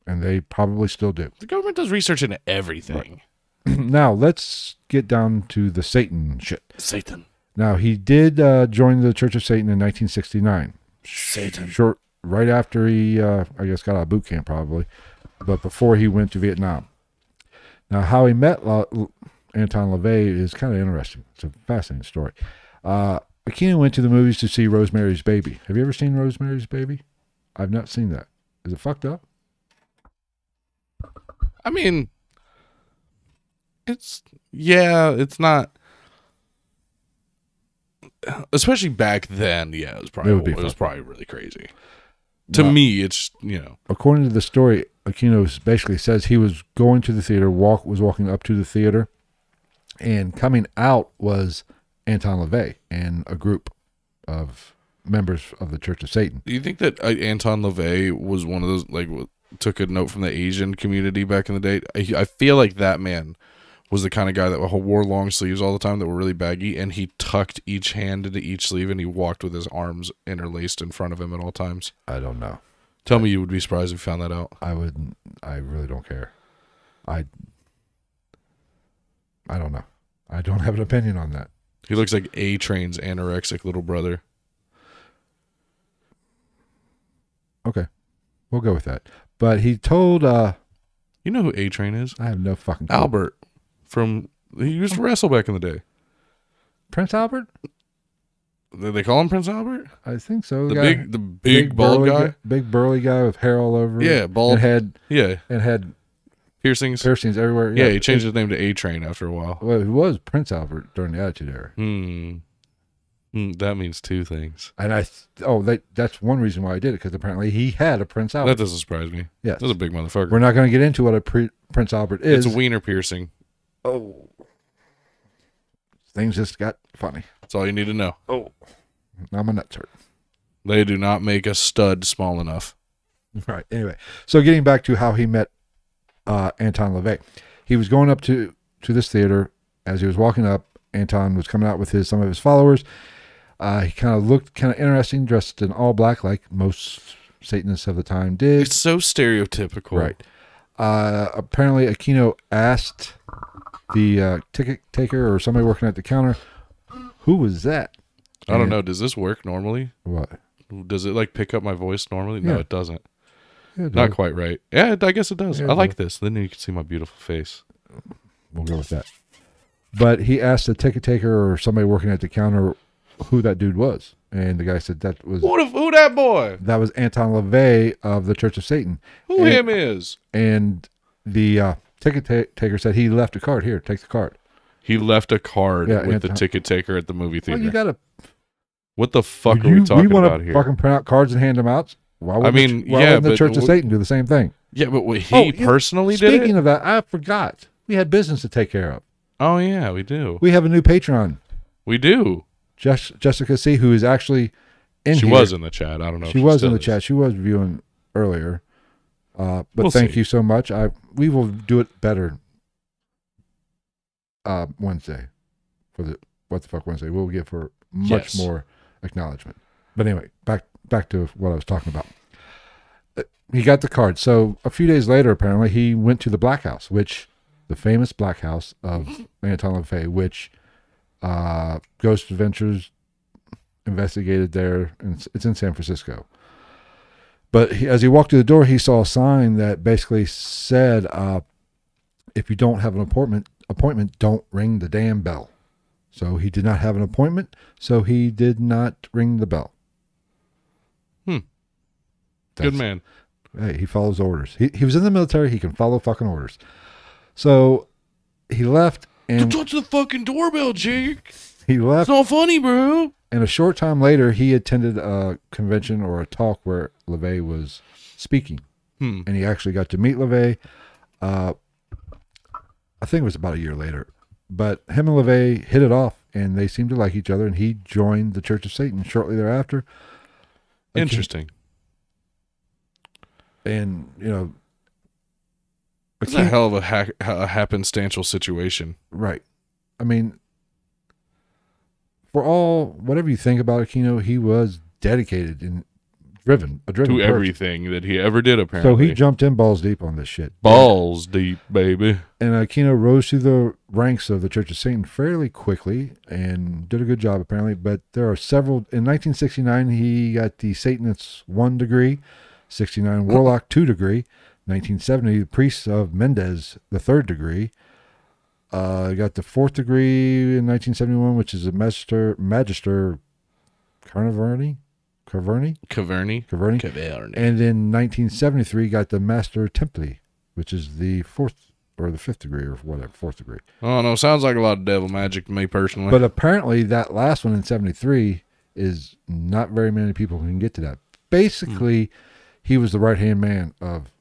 and they probably still do. The government does research into everything. now let's get down to the Satan shit. Satan. Now he did uh, join the Church of Satan in 1969. Satan. Short right after he, uh, I guess, got out of boot camp probably, but before he went to Vietnam. Now how he met La- Anton LaVey is kind of interesting. It's a fascinating story. Uh, went to the movies to see Rosemary's Baby. Have you ever seen Rosemary's Baby? I've not seen that. Is it fucked up? I mean, it's yeah, it's not. Especially back then, yeah, it was probably It would be it was probably really crazy. To Well- me, it's you know, according to the story, Aquino basically says he was going to the theater, walk was walking up to the theater, and coming out was Anton LaVey and a group of members of the Church of Satan. do you think that uh, Anton LaVey was one of those like took a note from the Asian community back in the day? I, I feel like that man was the kind of guy that wore long sleeves all the time that were really baggy, and he tucked each hand into each sleeve, and he walked with his arms interlaced in front of him at all times. I don't know. Tell me you would be surprised if you found that out. I wouldn't. I really don't care. I. I don't know. I don't have an opinion on that. He looks like A Train's anorexic little brother. Okay, we'll go with that. But he told. uh You know who A Train is? I have no fucking. clue. Albert from he used to wrestle back in the day. Prince Albert. Did they call him Prince Albert? I think so. The guy- big the big, bald burly guy? big burly guy with hair all over. Yeah, bald. and had Yeah. and had Piercings. piercings everywhere. yeah, he changed his name to A Train after a while. Well, he was Prince Albert during the Attitude Era, Hmm. Hmm, that means two things. and I th- oh that that's one reason why I did it because apparently he had a Prince Albert. That doesn't surprise me. Yeah, That's a big motherfucker. we're not going to get into what a pre- Prince Albert is. It's a wiener piercing. Oh, things just got funny. That's all you need to know. Oh, now my nuts hurt. They do not make a stud small enough. Right. Anyway, so getting back to how he met uh, Anton LaVey, he was going up to to this theater. As he was walking up, Anton was coming out with his some of his followers. Uh, he kind of looked kind of interesting, dressed in all black, like most Satanists of the time did. It's so stereotypical. Right. Uh, apparently, Aquino asked the uh, ticket taker or somebody working at the counter, "Who was that?" I don't know. Does this work normally? What? Does it like pick up my voice normally? No, Yeah. it doesn't. Yeah, Not quite right. Yeah, I guess it does. Yeah, I it like this. Then you can see my beautiful face. We'll go with that. But he asked the ticket taker or somebody working at the counter who that dude was, and the guy said that was Who, the, who that boy? that was Anton LaVey of the Church of Satan, Who And- him is? and the uh, ticket ta- taker said he left a card here. Take the card. He left a card Yeah, with the Anton- ticket taker at the movie Well, theater. you gotta. what the fuck are you, we talking wanna about here? fucking print out cards and hand them out. Why would mean, the, why yeah, wouldn't the but Church of w- Satan do the same thing? yeah, but what, he Oh, you- personally did Speaking it. of that, I forgot we had business to take care of. Oh yeah, we do. We have a new patron, We do. Jess, Jessica C, who is actually in She here. was in the chat. I don't know. if she was in the is. chat. She was viewing earlier. Uh, but We'll thank see. you so much. I we will do it better uh, Wednesday for the what the fuck Wednesday. We'll give her much Yes. more acknowledgement. But anyway, back back to what I was talking about. Uh, He got the card. So a few days later, apparently, he went to the Black House, which the famous Black House of Anton LaVey, which uh, Ghost Adventures investigated there, and it's, it's in San Francisco. But he, as he walked through the door, he saw a sign that basically said, uh, "If you don't have an appointment, appointment, don't ring the damn bell." So he did not have an appointment, so he did not ring the bell. Hmm. That's- Good man. Hey, he follows orders. He he was in the military. He can follow fucking orders. So he left, and touch the fucking doorbell, Jake. he left. It's not funny, bro. And a short time later, he attended a convention or a talk where LaVey was speaking, Hmm. and he actually got to meet LaVey. Uh, I think it was about a year later, but him and LaVey hit it off, and they seemed to like each other. And he joined the Church of Satan shortly thereafter. Interesting. And you know, It's a hell of a, ha- a happenstantial situation. Right. I mean, for all whatever you think about Aquino, he was dedicated and driven, a driven To person. everything that he ever did, Apparently, So he jumped in balls deep on this shit. Balls deep, baby. And Aquino rose through the ranks of the Church of Satan fairly quickly and did a good job, apparently. But there are several. In 1969, he got the Satanist 1 degree, 69 Warlock 2 degree, 1970, the Priest of Mendes, the 3rd degree. Uh, got the 4th degree in 1971, which is a Magister, Magister Carnaverni. Carverni? Caverny. Caverni. Caverny. And in 1973, got the Master Templi, which is the fourth or the fifth degree or whatever, fourth degree. Oh no, sounds like a lot of devil magic to me personally. But apparently, that last one in 73 is not very many people can get to that. Basically, he was the right hand man of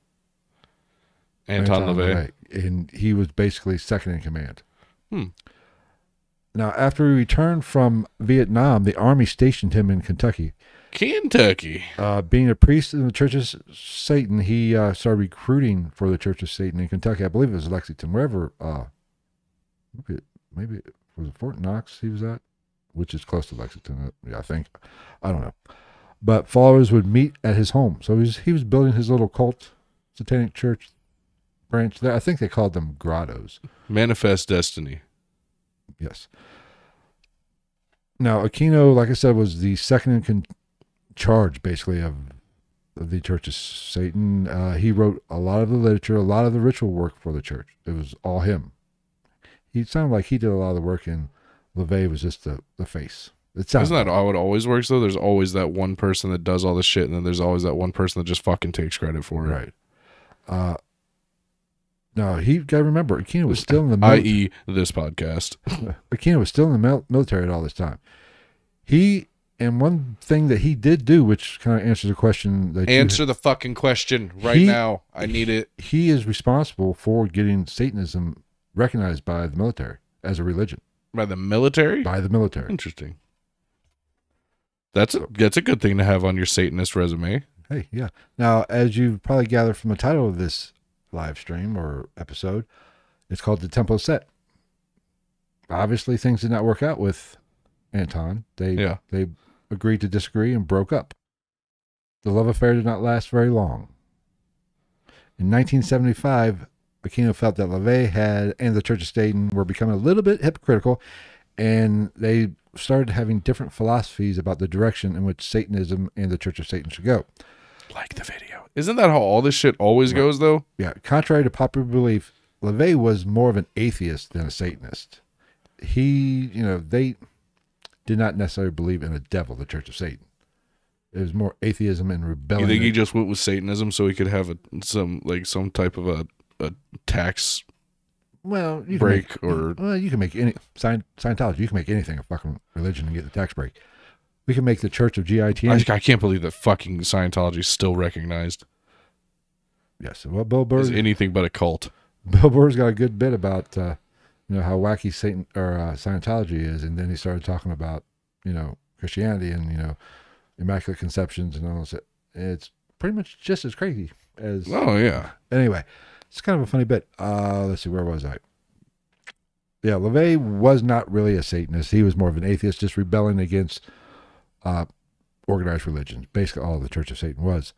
Anton, LaVey. LaVey, and he was basically second in command. Hmm. Now, after he returned from Vietnam, the army stationed him in Kentucky. Kentucky. Uh, being a priest in the Church of Satan, he uh, started recruiting for the Church of Satan in Kentucky. I believe it was Lexington, wherever. Uh, maybe, maybe it was Fort Knox he was at, which is close to Lexington. uh, Yeah, I think. I don't know. But followers would meet at his home, so he was he was building his little cult, satanic church branch there. I think they called them grottos. Manifest destiny. Yes. Now, Aquino, like I said, was the second in con- charge, basically, of, of the Church of Satan. Uh, he wrote a lot of the literature, a lot of the ritual work for the church. It was all him. He sounded like he did a lot of the work, and LaVey was just the, the face. It sounds Isn't that how it always works though? There's always that one person that does all the shit, and then there's always that one person that just fucking takes credit for it. right. Uh, no, he got to remember, Aquino was still in the mil- I.e., this podcast. Aquino was still in the military at all this time. He and one thing that he did do, which kind of answers the question that you- Answer the fucking question right He- now. I need it. he is responsible for getting Satanism recognized by the military as a religion By the military? by the military. Interesting. That's a, that's a good thing to have on your Satanist resume. Hey, yeah. Now, as you probably gathered from the title of this live stream or episode, it's called the Temple Set. Obviously, things did not work out with Anton. They Yeah. they agreed to disagree and broke up. The love affair did not last very long. In 1975, Aquino felt that LaVey had and the Church of Satan were becoming a little bit hypocritical, and they started having different philosophies about the direction in which Satanism and the Church of Satan should go. Like the video. Isn't that how all this shit always Right. goes though? Yeah, contrary to popular belief, LaVey was more of an atheist than a Satanist. He, you know, they did not necessarily believe in a devil, the Church of Satan. It was more atheism and rebellion. You think he just went with Satanism so he could have a, some like some type of a, a tax well, you can break make, or well, you can make any Scient- Scientology. You can make anything a fucking religion and get the tax break. We can make the Church of GITN. I, I can't believe that fucking Scientology is still recognized yes, well, Bill Burr, anything but a cult. Bill Burr's got a good bit about uh, you know how wacky Satan or uh, Scientology is, and then he started talking about you know Christianity and you know immaculate conceptions and all this. It's pretty much just as crazy as. Oh yeah. Anyway, it's kind of a funny bit. Uh, let's see, where was I? Yeah, LaVey was not really a Satanist. He was more of an atheist, just rebelling against uh, organized religions. Basically, all the Church of Satan was.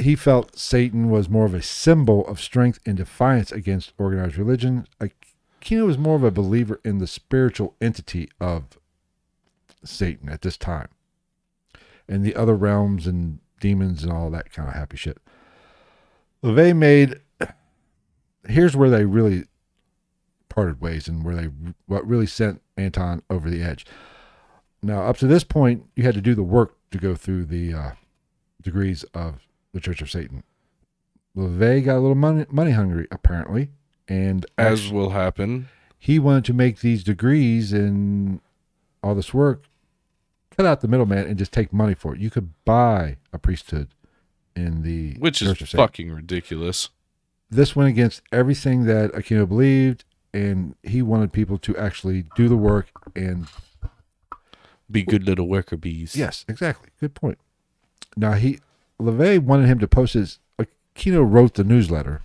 He felt Satan was more of a symbol of strength and defiance against organized religion. Aquino was more of a believer in the spiritual entity of Satan at this time and the other realms and demons and all that kind of happy shit. LaVey made here's where they really parted ways and where they what really sent Anton over the edge. Now, up to this point, you had to do the work to go through the uh, degrees of the Church of Satan. LaVey got a little money money hungry apparently, and As actu- will happen. he wanted to make these degrees and all this work, cut out the middleman and just take money for it. You could buy a priesthood in the Which is Church Satan. fucking ridiculous. This went against everything that Aquino believed, and he wanted people to actually do the work. And Be good little worker bees. yes, exactly, good point. Now he LaVey wanted him to post his. Aquino wrote the newsletter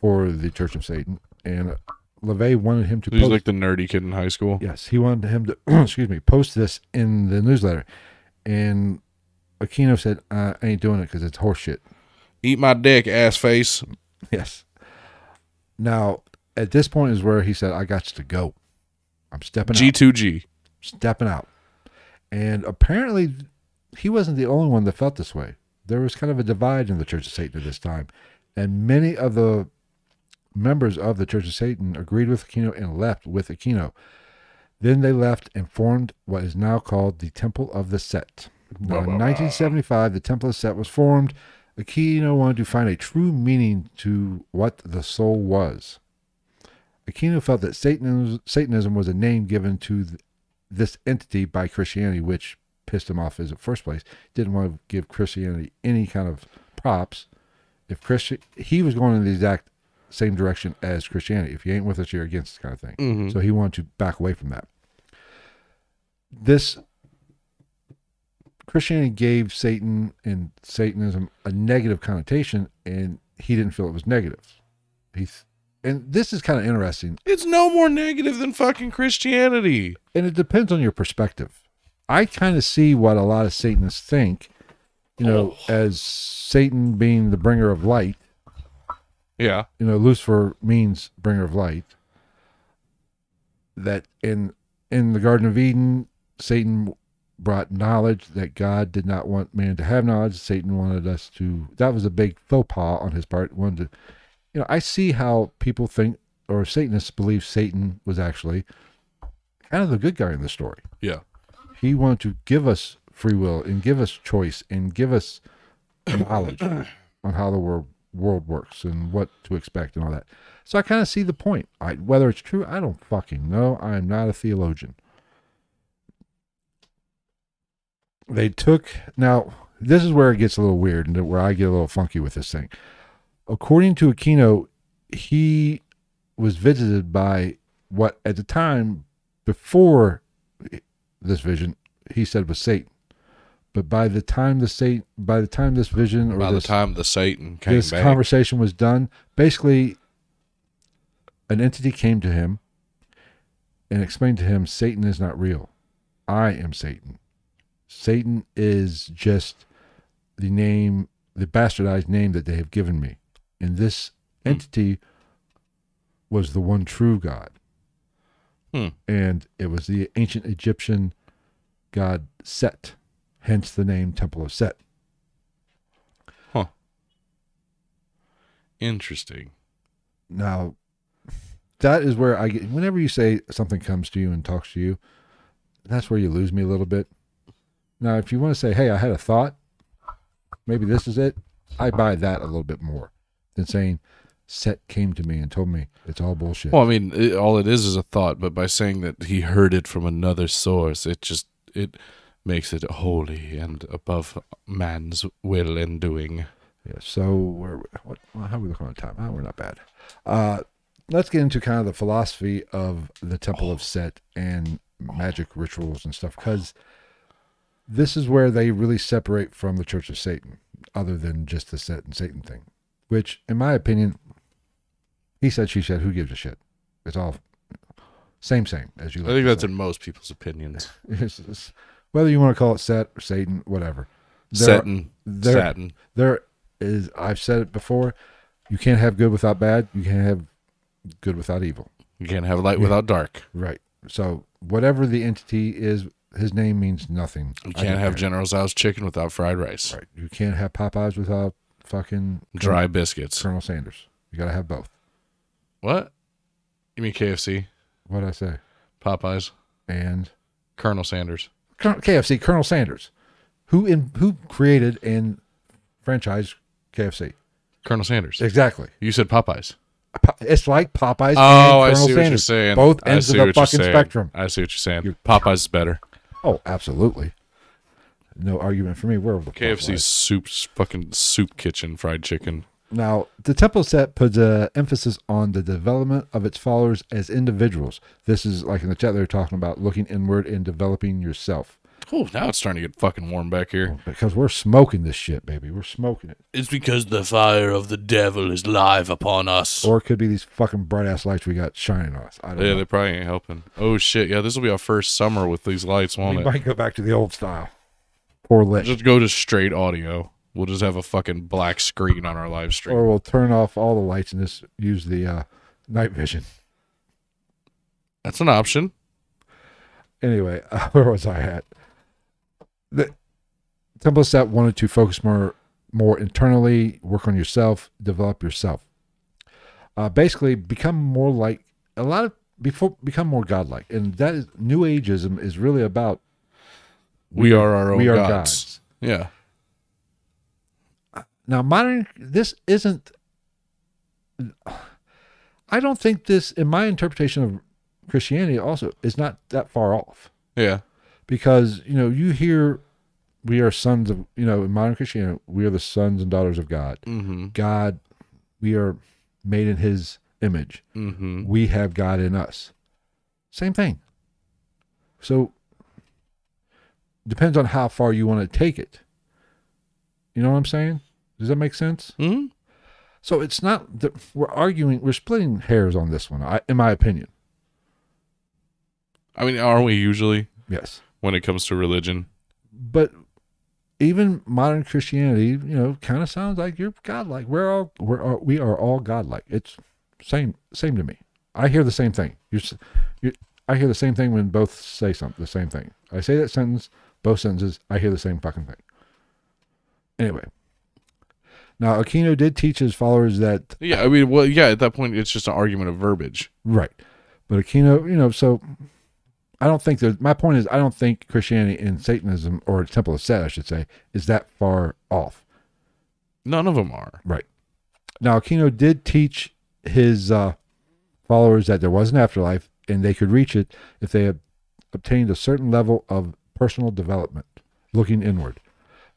for the Church of Satan, and LaVey wanted him to He's post like the nerdy kid in high school. Yes, he wanted him to excuse me post this in the newsletter, and Aquino said, "I ain't doing it because it's horseshit." Eat my dick, ass face. Yes. Now, at this point is where he said, "I got you to go. I'm stepping out, G2G. stepping out." And apparently, he wasn't the only one that felt this way. There was kind of a divide in the Church of Satan at this time, and many of the members of the Church of Satan agreed with Aquino and left with Aquino. Then they left and formed what is now called the Temple of the Set. Now, in 1975, the Temple of the Set was formed. Aquino wanted to find a true meaning to what the soul was. Aquino felt that Satanism, Satanism was a name given to this entity by Christianity, which pissed him off in the first place. Didn't want to give Christianity any kind of props. If Christian, he was going in the exact same direction as Christianity. If you ain't with us, you're against us, kind of thing. Mhm. So he wanted to back away from that. This Christianity gave Satan and Satanism a negative connotation, and he didn't feel it was negative. He's and this is kind of interesting, It's no more negative than fucking Christianity. and it depends on your perspective. I kind of see what a lot of Satanists think, you know, oh. as Satan being the bringer of light. Yeah. you know, Lucifer means bringer of light. That in in the Garden of Eden, Satan brought knowledge that God did not want man to have knowledge. Satan wanted us to. That was a big faux pas on his part. Wanted to, you know, I see how people think or Satanists believe Satan was actually kind of the good guy in the story. Yeah. He wanted to give us free will and give us choice and give us knowledge on how the world world works and what to expect and all that. So I kind of see the point. I, whether it's true, I don't fucking know. I am not a theologian. They took now. This is where it gets a little weird and where I get a little funky with this thing. According to Aquino, he was visited by what at the time before this vision he said was Satan. But by the time the Satan, by the time this vision or By the time the Satan came this back. conversation was done, basically, an entity came to him and explained to him Satan is not real. I am Satan. Satan is just the name, the bastardized name that they have given me. And this Hmm. entity was the one true God. Hmm. And it was the ancient Egyptian god Set, hence the name Temple of Set. Huh. Interesting. Now, that is where I get. Whenever you say something comes to you and talks to you, that's where you lose me a little bit. Now, if you want to say, "Hey, I had a thought," maybe this is it. I buy that a little bit more than saying, "Set came to me and told me it's all bullshit." Well, I mean, it, all it is is a thought, but by saying that he heard it from another source, it just it makes it holy and above man's will and doing. Yeah. So where what? Well, how are we looking on time? Oh, we're not bad. Uh, let's get into kind of the philosophy of the Temple of Set and magic rituals and stuff, because this is where they really separate from the Church of Satan, other than just the Set and Satan thing. Which, in my opinion, he said, she said, who gives a shit? It's all same, same as you. I like think that's say. in most people's opinions. It's- it's- whether you want to call it Set or Satan, whatever. There- Satin, there- satin. there is I've said it before, you can't have good without bad, you can't have good without evil. You can't have light without dark. Right. So whatever the entity is, his name means nothing. You can't have. General Tso's chicken without fried rice. Right. You can't have Popeyes without fucking Dry biscuits. Colonel Sanders. You gotta have both. What? You mean KFC, What'd I say? Popeyes, And Colonel Sanders? KFC, Colonel Sanders. Who in who created and franchised KFC? Colonel Sanders. Exactly. You said Popeyes. It's like Popeyes. Oh, and I Colonel see what you're Sanders. saying. Both ends of the fucking spectrum. I see what you're saying. Popeyes is better. Oh, absolutely. No argument for me. Where the fuck KFC's was soup, fucking soup kitchen, fried chicken. Now, the temple set puts uh, emphasis on the development of its followers as individuals. This is like in the chat they're talking about looking inward and developing yourself. Oh, now it's starting to get fucking warm back here. Because we're smoking this shit, baby. We're smoking it. It's because the fire of the devil is live upon us. Or it could be these fucking bright ass lights we got shining on us. I don't yeah, know. they probably ain't helping. Oh shit! Yeah, this will be our first summer with these lights, won't We it? might go back to the old style. Poor lit. Just go to straight audio. We'll just have a fucking black screen on our live stream. Or we'll turn off all the lights and just use the uh, night vision. That's an option. anyway, uh, where was I at? The Temple Set wanted to focus more more internally, work on yourself, develop yourself. Uh, basically, become more like a lot of before become more godlike, and that is New Ageism is really about We are our own we are gods. gods. Yeah. Now, modern this isn't. I don't think this, in my interpretation of Christianity, also is not that far off. Yeah. because you know you hear we are sons of you know in modern christianity we are the sons and daughters of god Mm-hmm. god we are made in his image Mm-hmm. we have god in us same thing so depends on how far you want to take it you know what i'm saying does that make sense hmm so it's not that we're arguing we're splitting hairs on this one I, in my opinion I mean, aren't we usually yes when it comes to religion? but even modern Christianity, you know, kind of sounds like you're godlike. We're all we're all, we are all godlike. It's same same to me. I hear the same thing. You're, s- you I hear the same thing when both say something. The same thing. I say that sentence, both sentences. I hear the same fucking thing. Anyway, now Aquino did teach his followers that Yeah. I mean, well, yeah. At that point, it's just an argument of verbiage. right, but Aquino, you know, so. I don't think that my point is I don't think Christianity and Satanism or Temple of Set I should say is that far off. None of them are. Right. Now, Aquino did teach his uh, followers that there was an afterlife and they could reach it if they had obtained a certain level of personal development, looking inward.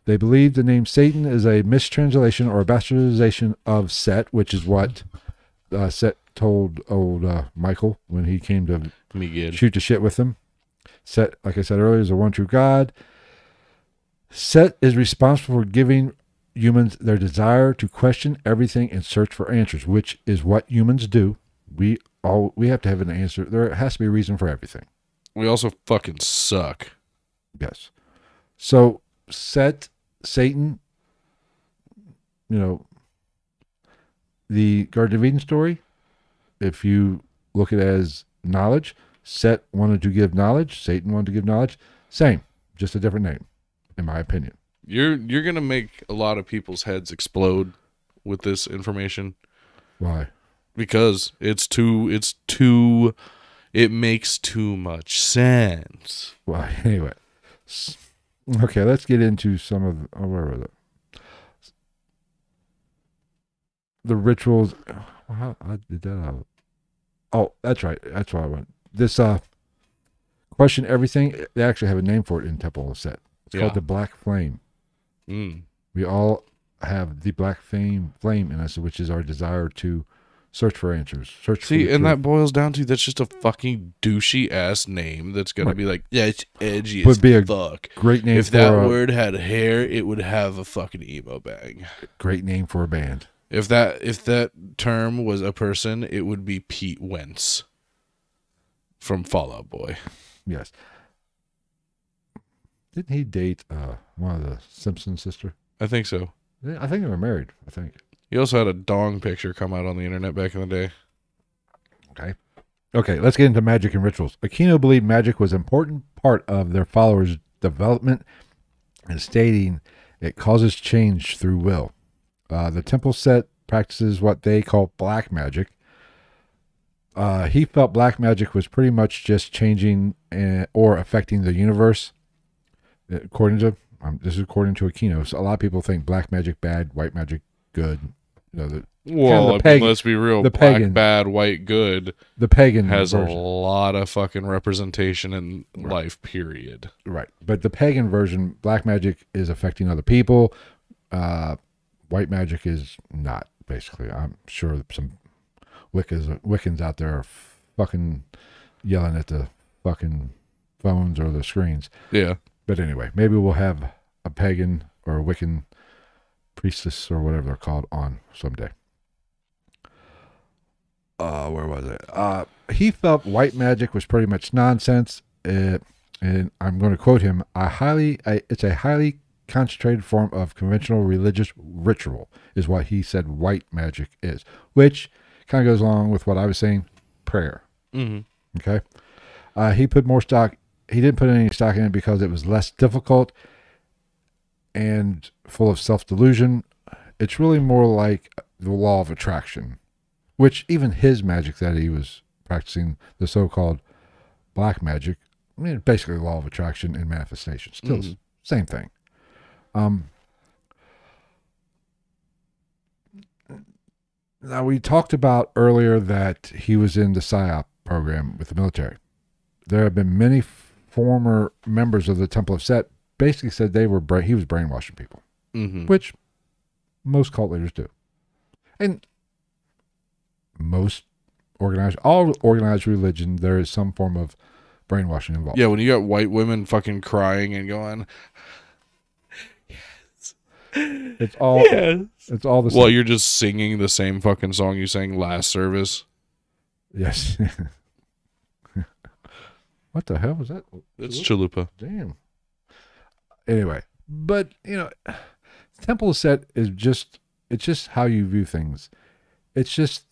They believe the name Satan is a mistranslation or a bastardization of Set, which is what uh, Set told old uh, Michael when he came to Me shoot the shit with him. Set, like I said earlier, is a one true God. Set is responsible for giving humans their desire to question everything and search for answers, which is what humans do. We all we have to have an answer. There has to be a reason for everything. We also fucking suck. Yes. So Set, Satan, you know, the Garden of Eden story, if you look at it as knowledge, Set wanted to give knowledge, Satan wanted to give knowledge. Same, just a different name, in my opinion. You're you're gonna make a lot of people's heads explode with this information Why? because it's too it's too it makes too much sense. Why? Anyway. Okay, let's get into some of the, oh, where was it? The rituals. oh, How I did that out. Oh, that's right. That's why I went. This uh question everything. They actually have a name for it in Temple of Set. It's Yeah. called the Black Flame. Mm. We all have the black flame flame in us, which is our desire to Search for answers. Search See, and truth. that boils down to that's just a fucking douchey ass name that's gonna Right. be like, yeah, it's edgy Would as be a fuck. great name If that a word had hair, it would have a fucking emo bang. great name for a band. If that if that term was a person, it would be Pete Wentz from Fall Out Boy. Yes. Didn't he date uh, one of the Simpson sister? I think so. I think they were married. I think. He also had a dong picture come out on the internet back in the day. Okay. Okay, let's get into magic and rituals. Aquino believed magic was an important part of their followers' development and stating it causes change through will. Uh, the temple set practices what they call black magic. Uh, he felt black magic was pretty much just changing uh, or affecting the universe. According to um, this is according to Aquino. So a lot of people think black magic bad, white magic good. You know, the Well, the I mean, let's be real. the Black, pagan- bad, white, good the pagan has a lot of fucking representation in life. Period. Right. But the pagan version, black magic is affecting other people. Uh, white magic is not, basically. I'm sure some Wiccas, Wiccans out there are fucking yelling at the fucking phones or the screens. Yeah. But anyway, maybe we'll have a pagan or a Wiccan priestess or whatever they're called on someday. Uh, where was it? Uh, he felt white magic was pretty much nonsense. Uh, and I'm going to quote him: "I highly, I, it's a highly concentrated form of conventional religious ritual," is what he said. White magic is, which kind of goes along with what I was saying. Prayer. Mm-hmm. Okay. Uh, he put more stock. He didn't put any stock in it because it was less difficult and full of self delusion. It's really more like the law of attraction, which even his magic that he was practicing, the so called black magic, I mean, basically law of attraction and manifestation. Still Mhm. same thing. Um, now, we talked about earlier that he was in the PSYOP program with the military. There have been many former members of the Temple of Set basically said they were bra- he was brainwashing people, Mm-hmm. which most cult leaders do, and most organized all organized religion there is some form of brainwashing involved. Yeah, when you got white women fucking crying and going, yes, It's all it's all the same. well, you're just singing the same fucking song you sang last service. yes. what the hell was that? It's Chalupa. Damn. Anyway, but you know, temple set is just it's just how you view things. It's just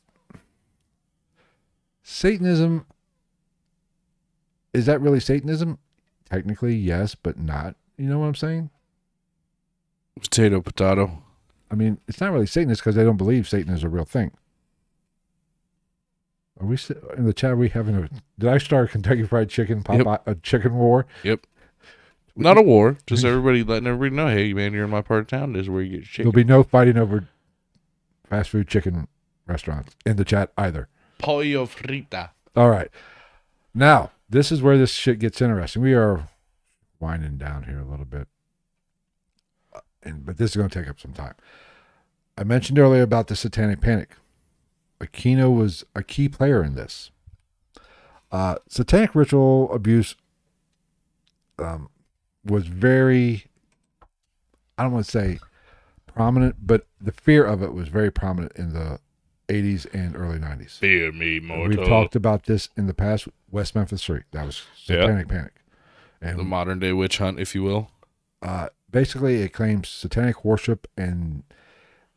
Satanism. Is that really Satanism? Technically, yes, but not. You know what I'm saying? Potato, potato. I mean, it's not really Satanist because they don't believe Satan is a real thing. Are we in the chat? Are we having a? Did I start a Kentucky Fried Chicken Yep. A chicken war? Not a war. Just everybody letting everybody know, hey man, you're in my part of town. This is where you get your There'll be no fighting over fast food chicken restaurants in the chat either. Pollo frita. All right. Now, this is where this shit gets interesting. We are winding down here a little bit. Uh, And but this is going to take up some time. I mentioned earlier about the satanic panic. Aquino was a key player in this. Uh, satanic ritual abuse um, was very, I don't want to say prominent, but the fear of it was very prominent in the 80s and early 90s. Fear me, mortal. We've talked about this in the past. West Memphis Three. That was. Satanic Panic, And the modern day witch hunt, if you will. uh, basically it claims satanic worship, and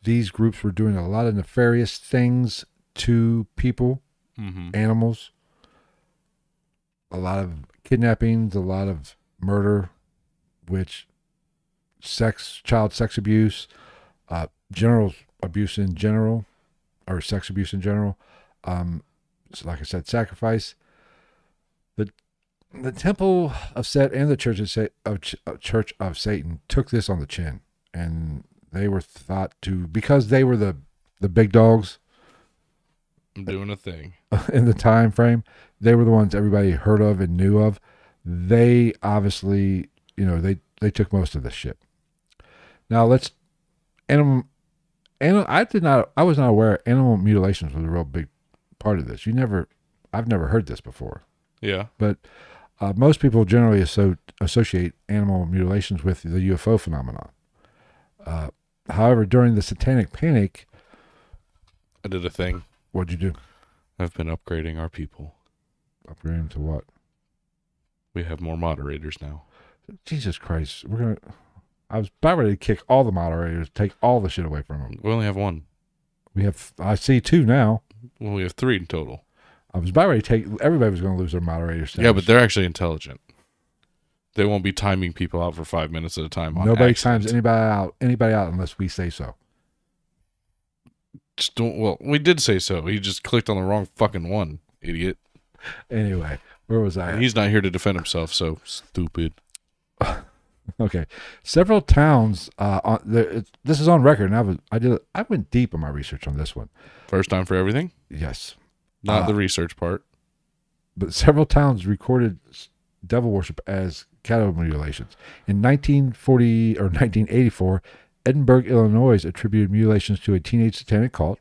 these groups were doing a lot of nefarious things to people, Mm-hmm. animals, a lot of kidnappings, a lot of murder, which sex, child sex abuse, uh, general abuse in general, or sex abuse in general. Um, so like I said, sacrifice. The the Temple of Set and the Church of, Sa- of Ch- Church of Satan took this on the chin, and they were thought to because they were the the big dogs I'm doing a thing. in the time frame. They were the ones everybody heard of and knew of. They obviously, you know, they they took most of this shit. Now let's animal. and I did not. I was not aware animal mutilations was a real big part of this. You never, I've never heard this before. Yeah. But uh, most people generally asso- associate animal mutilations with the UFO phenomenon. Uh, however, during the Satanic Panic, I did a thing. what'd you do? I've been upgrading our people. Upgrading to what? We have more moderators now. Jesus Christ, we're gonna. I was about ready to kick all the moderators, take all the shit away from them. We only have one. We have, I see two now. Well, we have three in total. I was about ready to take. Everybody was going to lose their moderator status. Yeah, but they're actually intelligent. They won't be timing people out for five minutes at a time. On nobody accident. times anybody out. Anybody out unless we say so. Just don't. Well, we did say so. He just clicked on the wrong fucking one, idiot. Anyway, where was I? He's not here to defend himself. So stupid. Okay, several towns. Uh, on the, this is on record, and I was I did I went deep in my research on this one. First time for everything. Yes, Not Uh, the research part. but several towns recorded devil worship as cattle mutilations. In 1940 or 1984, Edinburgh, Illinois, attributed mutilations to a teenage satanic cult.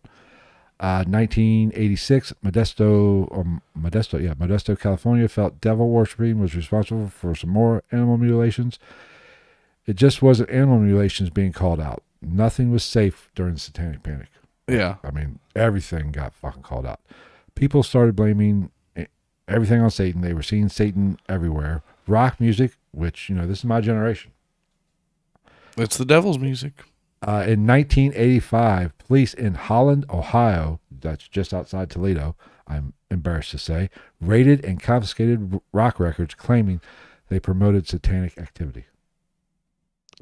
Uh, 1986, Modesto, or Modesto, yeah, Modesto, California, felt devil worshiping was responsible for some more animal mutilations. It just wasn't animal mutilations being called out. Nothing was safe during the satanic panic. Yeah. I mean, everything got fucking called out. People started blaming everything on Satan. They were seeing Satan everywhere. Rock music, which, you know, this is my generation. It's the devil's music. Uh, in 1985, police in Holland, Ohio, that's just outside Toledo, I'm embarrassed to say, raided and confiscated rock records claiming they promoted satanic activity.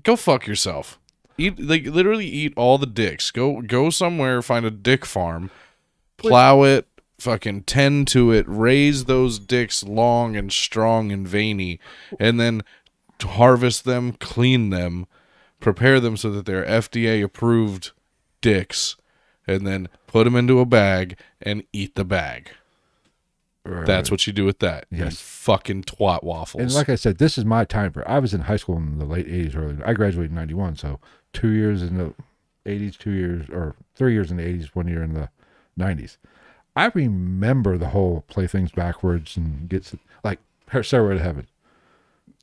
Go fuck yourself. Eat like literally eat all the dicks. Go go somewhere, find a dick farm, plow it, fucking tend to it, raise those dicks long and strong and veiny, and then harvest them, clean them, prepare them so that they're FDA approved dicks, and then put them into a bag and eat the bag. That's what you do with that. You Yes. fucking twat waffles. And like I said, this is my time period. I was in high school in the late 80s, early. I graduated in 91, so two years in the 80s, two years, or three years in the 80s, one year in the 90s. I remember the whole play things backwards and get like Stairway to Heaven.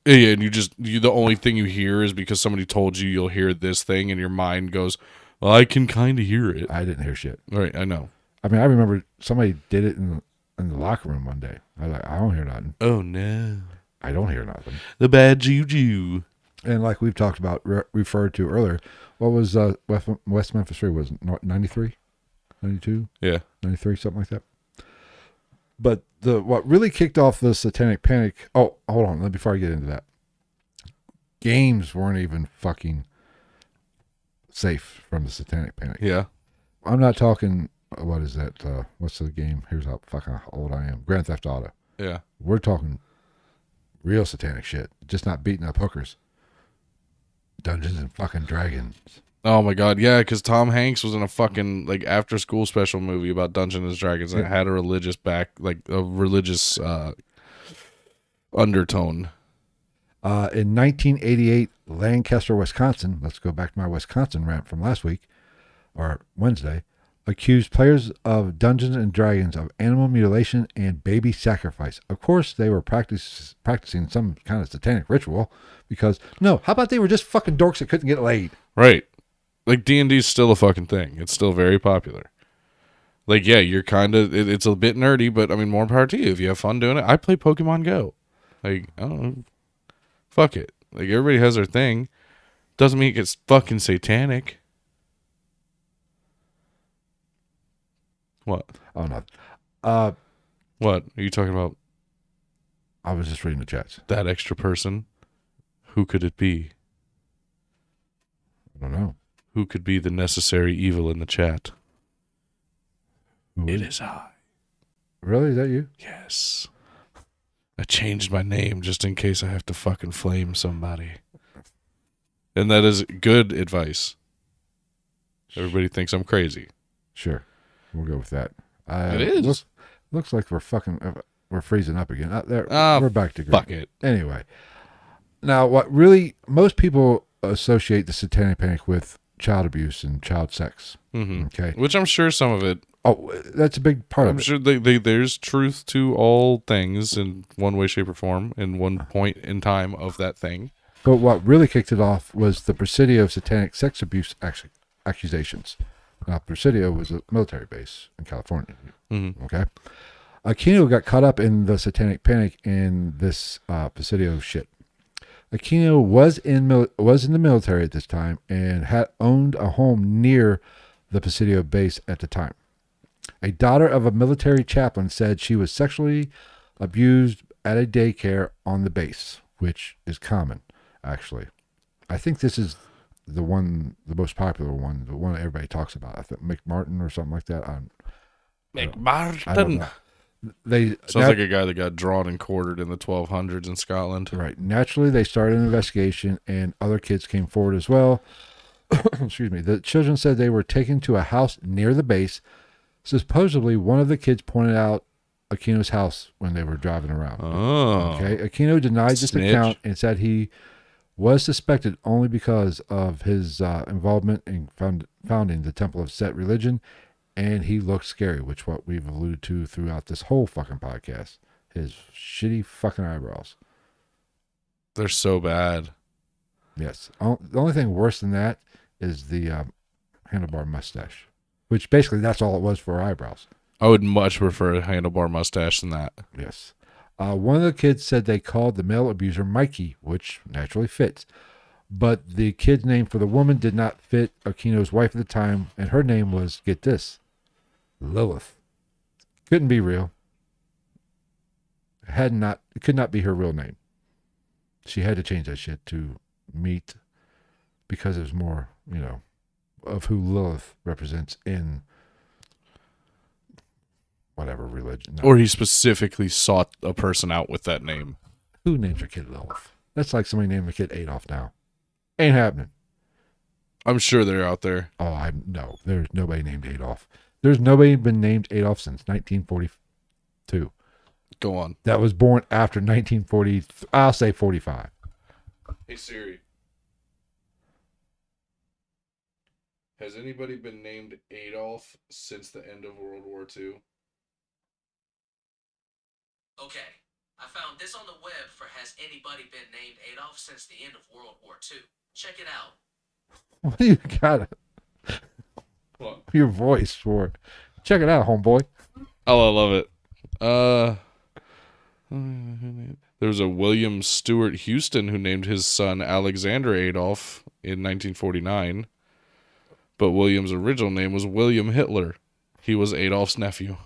Yeah, and you just you the only thing you hear is because somebody told you you'll hear this thing, and your mind goes, well, "I can kind of hear it." I didn't hear shit. Right, I know. I mean, I remember somebody did it in in the locker room one day. I was like, I don't hear nothing. Oh no, I don't hear nothing. the bad juju. And like we've talked about, re- referred to earlier, what was uh, West, West Memphis 3? Was it 93, 92? Yeah, 93 something like that but the what really kicked off the satanic panic oh hold on before i get into that games weren't even fucking safe from the satanic panic. Yeah. i'm not talking uh, what is that uh what's the game? Here's how fucking old i am. Grand theft auto. Yeah. we're talking real satanic shit just not beating up hookers. Dungeons and fucking dragons. Oh my god, yeah, because Tom Hanks was in a fucking like after school special movie about Dungeons and Dragons that it had a religious back like a religious uh undertone. Uh, in 1988, Lancaster, Wisconsin, let's go back to my Wisconsin rant from last week or Wednesday, accused players of Dungeons and Dragons of animal mutilation and baby sacrifice. Of course, they were practice, practicing some kind of satanic ritual because, no, how about they were just fucking dorks that couldn't get laid? Right. Like D and D is still a fucking thing. It's still very popular. Like yeah, you're kind of it, it's a bit nerdy, but I mean more power to you if you have fun doing it. I play Pokemon Go. Like I don't know, fuck it. Like everybody has their thing. Doesn't mean it gets fucking satanic. What? Oh, no. Uh, What are you talking about? I was just reading the chats. That extra person? Who could it be? I don't know. Who could be the necessary evil in the chat? Who It is- is I. Really? Is that you? Yes. I changed my name just in case I have to fucking flame somebody. And that is good advice. Everybody thinks I'm crazy. Sure. We'll go with that. Uh, It is. Looks, looks like we're fucking, uh, we're freezing up again. Uh, there, Ah, we're back to green. Fuck it. Anyway, now what really most people associate the satanic panic with child abuse and child sex. hmm Okay. Which I'm sure some of it. Oh, that's a big part I'm of it. sure they, they, there's truth to all things in one way, shape, or form in one point in time of that thing. But what really kicked it off was the Presidio satanic sex abuse ac- accusations. Now, Presidio was a military base in California. hmm Okay. Aquino got caught up in the satanic panic in this uh, Presidio shit. Aquino was in mil- was in the military at this time and had owned a home near the Presidio base at the time. A daughter of a military chaplain said she was sexually abused at a daycare on the base, which is common, actually. I think this is the one, the most popular one, the one everybody talks about. I think McMartin or something like that. I'm, I don't McMartin. know. They Sounds nat- like a guy that got drawn and quartered in the 1200s in Scotland. right. Naturally, they started an investigation, and other kids came forward as well. Excuse me. The children said they were taken to a house near the base. Supposedly, one of the kids pointed out Aquino's house when they were driving around. Oh. Okay. Aquino denied this Snitch. account and said he was suspected only because of his uh, involvement in found, founding the Temple of Set religion, and he looked scary, which what we've alluded to throughout this whole fucking podcast. His shitty fucking eyebrows. They're so bad. Yes. The only thing worse than that is the um, handlebar mustache, which basically that's all it was for eyebrows. I would much prefer a handlebar mustache than that. Yes. Uh, one of the kids said they called the male abuser Mikey, which naturally fits. But the kid's name for the woman did not fit Aquino's wife at the time, and her name was, get this, Lilith. Couldn't be real. Had not, it could not be her real name. She had to change that shit to meet because it was more, you know, of who Lilith represents in whatever religion. No. Or he specifically sought a person out with that name. Who names your kid Lilith? That's like somebody naming a kid Adolf now. Ain't happening. I'm sure they're out there. Oh, I no. There's nobody named Adolf. There's nobody been named Adolf since 1942. Go on. That was born after 1940. I'll say 45. Hey Siri. Has anybody been named Adolf since the end of World War II? Okay, I found this on the web for Has Anybody Been Named Adolf Since the End of World War II? Check it out. What do you got? What? Your voice for? Check it out, homeboy. Oh, I love it. Uh, there was a William Stewart Houston who named his son Alexander Adolf in 1949, but William's original name was William Hitler. He was Adolf's nephew.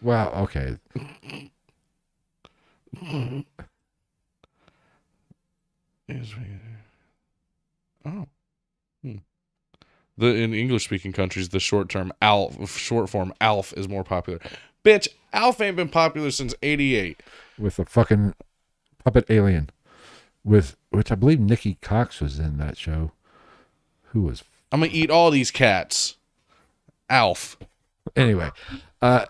Wow. Okay. Oh. Hmm. The in English speaking countries, the short term Alf short form Alf is more popular. Bitch, Alf ain't been popular since '88. With a fucking puppet alien, with which I believe Nikki Cox was in that show. Who was I'm gonna eat all these cats. Alf. Anyway, uh,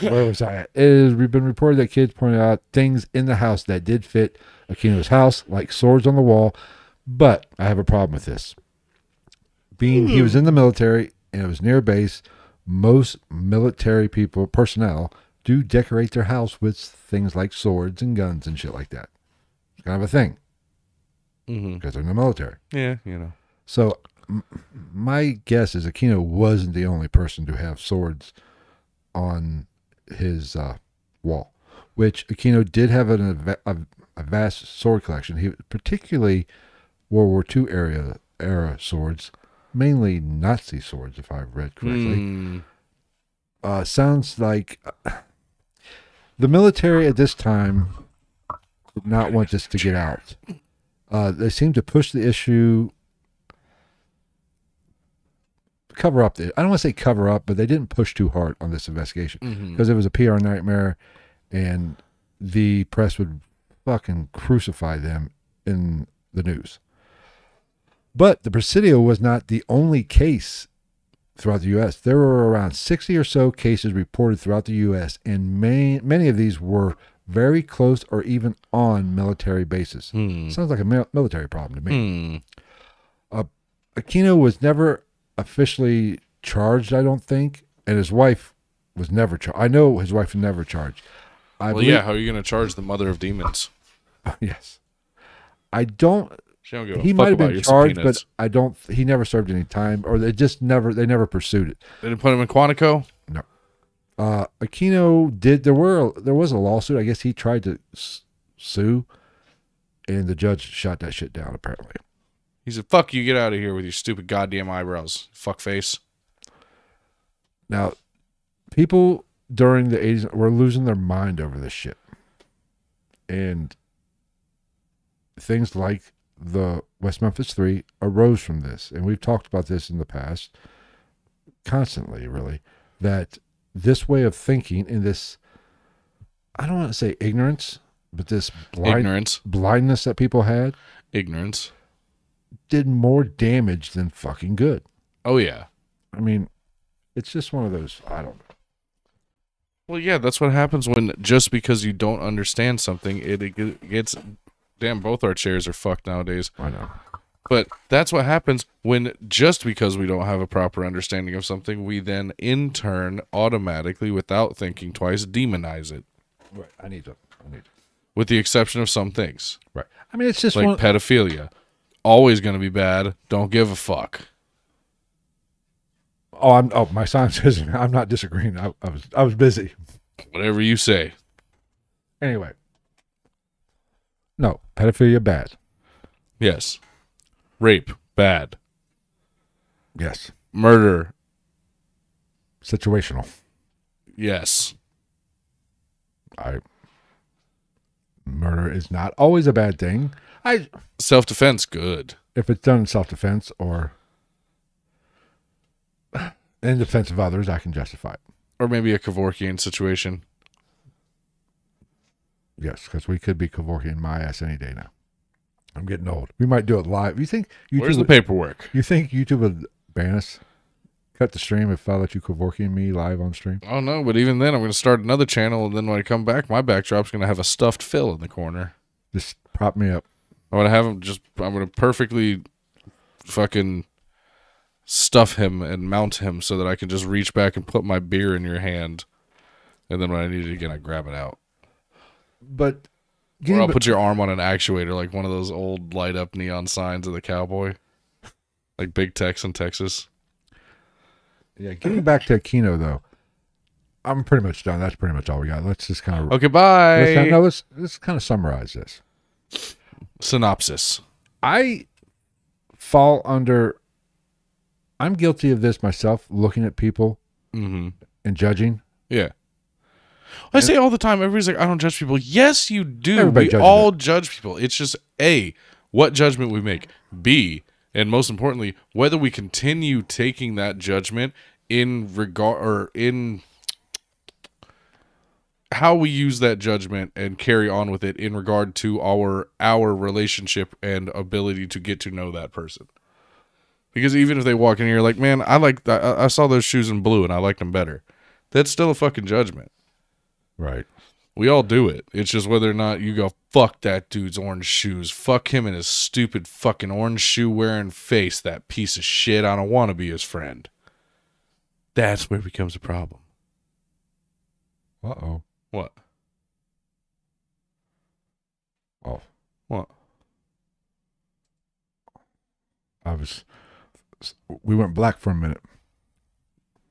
where was I at? It has been reported that kids pointed out things in the house that did fit Aquino's house, like swords on the wall. But I have a problem with this. Being he was in the military and it was near base, most military people, personnel, do decorate their house with things like swords and guns and shit like that. It's kind of a thing Mm-hmm. because they're in the military. Yeah, you know. So m- my guess is Aquino wasn't the only person to have swords on his uh, wall, which Aquino did have an, a, a vast sword collection. He particularly World War II era era swords, mainly Nazi swords, if I've read correctly Hmm. uh, sounds like uh, the military at this time did not want this to get out. Uh, they seemed to push the issue, cover up the. I don't want to say cover up, but they didn't push too hard on this investigation Mhm. because it was a PR nightmare, and the press would fucking crucify them in the news. But the Presidio was not the only case throughout the U.S. There were around 60 or so cases reported throughout the U.S., and many, many of these were very close or even on military bases. Hmm. Sounds like a military problem to me. Hmm. Aquino was never officially charged, I don't think, and his wife was never charged. I know his wife was never charged. I well, believe- yeah. How are you going to charge the mother of demons? yes. I don't. Don't He might have been charged, but I don't. He never served any time, or they just never. They never pursued it. they didn't put him in Quantico. No. Uh, Aquino did. There were there was a lawsuit. I guess he tried to s- sue, and the judge shot that shit down. Apparently, He said, "Fuck you, get out of here with your stupid goddamn eyebrows, fuck face." now people during the eighties were losing their mind over this shit, and things like the West Memphis Three arose from this, and we've talked about this in the past constantly. Really, that this way of thinking and this I don't want to say ignorance, but this blind Ignorance, blindness that people had ignorance. Did more damage than fucking good. Oh yeah. I mean, it's just one of those. I don't know. Well, yeah, that's what happens when just because you don't understand something, it, it gets. Damn, both our chairs are fucked nowadays. I know. But that's what happens when just because we don't have a proper understanding of something, we then in turn automatically, without thinking twice, demonize it. Right. I need to. I need to. With the exception of some things, Right. I mean, it's just like one. pedophilia, always going to be bad. Don't give a fuck. oh, I'm. Oh, my sign says I'm not disagreeing. I, I was. I was busy. Whatever you say. Anyway. No, pedophilia bad. Yes. Rape, bad. Yes. Murder, Situational. yes. I. Murder is not always a bad thing. I Self defense, good. if it's done in self defense or in defense of others, I can justify it. Or maybe a Kevorkian situation. Yes, because we could be Kevorkian my ass any day now. I'm getting old. We might do it live. You think YouTube? Where's the paperwork? you think YouTube would ban us? Cut the stream if I let you Kevorkian me live on stream. Oh no, but even then, I'm going to start another channel, and then when I come back, my backdrop's going to have a stuffed Phil in the corner. Just prop me up. I'm going to have him just. I'm going to perfectly, fucking, stuff him and mount him so that I can just reach back and put my beer in your hand, and then when I need it again, I grab it out. But Or I'll put your arm on an actuator, like one of those old light up neon signs of the cowboy, like Big Tex in Texas. yeah, getting back to Aquino though, I'm pretty much done. That's pretty much all we got. Let's just kind of Okay, bye. let's, no, let's let's kind of summarize this. Synopsis. I fall under. I'm guilty of this myself, looking at people Mm-hmm. and judging. Yeah. I say all the time, everybody's like, I don't judge people. Yes, you do. Everybody we all judge people. It's just A, what judgment we make. B, and most importantly, whether we continue taking that judgment in regard or in how we use that judgment and carry on with it in regard to our our relationship and ability to get to know that person. Because even if they walk in here like, man, I like I, I saw those shoes in blue and I liked them better. That's still a fucking judgment. Right. We all do it. It's just whether or not you go, fuck that dude's orange shoes. Fuck him and his stupid fucking orange shoe wearing face. That piece of shit. I don't want to be his friend. That's where it becomes a problem. Uh oh. What? Oh, What? I was. We went black for a minute.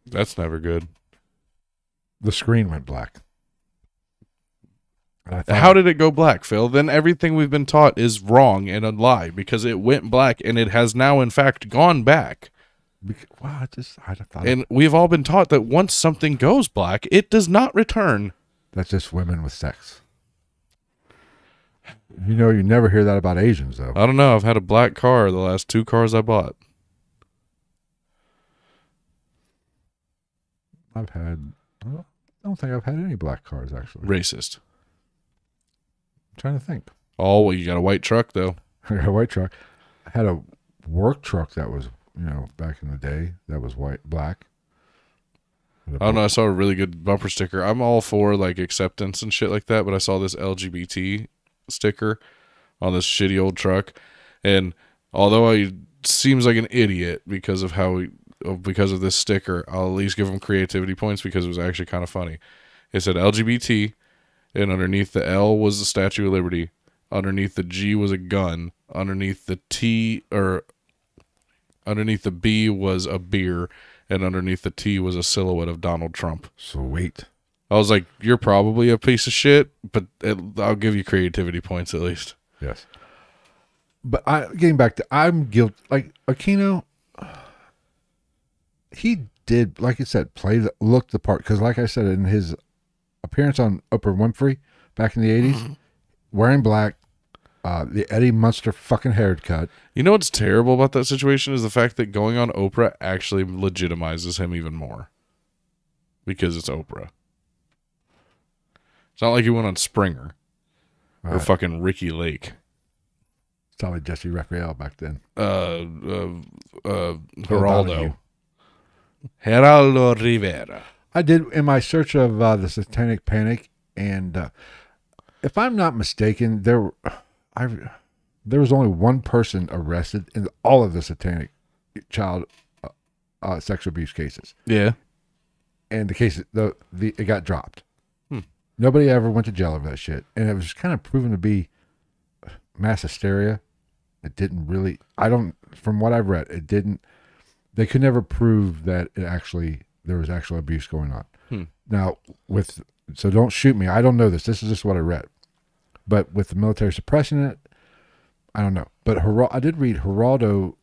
That's never good. The screen went black. And I thought, How did it go black, Phil? Then everything we've been taught is wrong and a lie because it went black and it has now, in fact, gone back. bec- Wow, I just I thought And we've all been taught that once something goes black, it does not return. That's just women with sex. You know, you never hear that about Asians though. I don't know. I've had a black car the last two cars I bought. I've had. I don't think I've had any black cars actually. Racist. I'm trying to think. Oh, well, you got a white truck though. I got a white truck. I had a work truck that was, you know, back in the day that was white, black. I don't know. I saw a really good bumper sticker. I'm all for like acceptance and shit like that, but I saw this LGBT sticker on this shitty old truck, and although I seems like an idiot because of how he because of this sticker, I'll at least give him creativity points because it was actually kind of funny. It said LGBT, and underneath the L was the Statue of Liberty. Underneath the G was a gun. Underneath the T or underneath the B was a beer, and underneath the T was a silhouette of Donald Trump. Sweet. I was like, "You're probably a piece of shit, but it, I'll give you creativity points at least." Yes. But I getting back to I'm guilty. Like Aquino, he did, like I said, play the look the part. Because, like I said, in his appearance on Oprah Winfrey back in the '80s, mm-hmm. wearing black, uh, the Eddie Munster fucking haircut. You know what's terrible about that situation is the fact that going on Oprah actually legitimizes him even more because it's Oprah. It's not like he went on Springer or Right. fucking Ricki Lake. It's probably Jessy Raphael back then. Uh, uh, uh, Geraldo. Geraldo Rivera. I did in my search of uh, the Satanic Panic, and uh, if I'm not mistaken, there, I, there was only one person arrested in all of the Satanic child uh, uh, sexual abuse cases, Yeah. and the case the the it got dropped. Hmm. Nobody ever went to jail over that shit, and it was kind of proven to be mass hysteria. It didn't really. I don't. From what I've read, it didn't. They could never prove that it actually there was actual abuse going on. Hmm. Now with so don't shoot me. I don't know this. This is just what I read. But with the military suppressing it, I don't know. But Geral- I did read Geraldo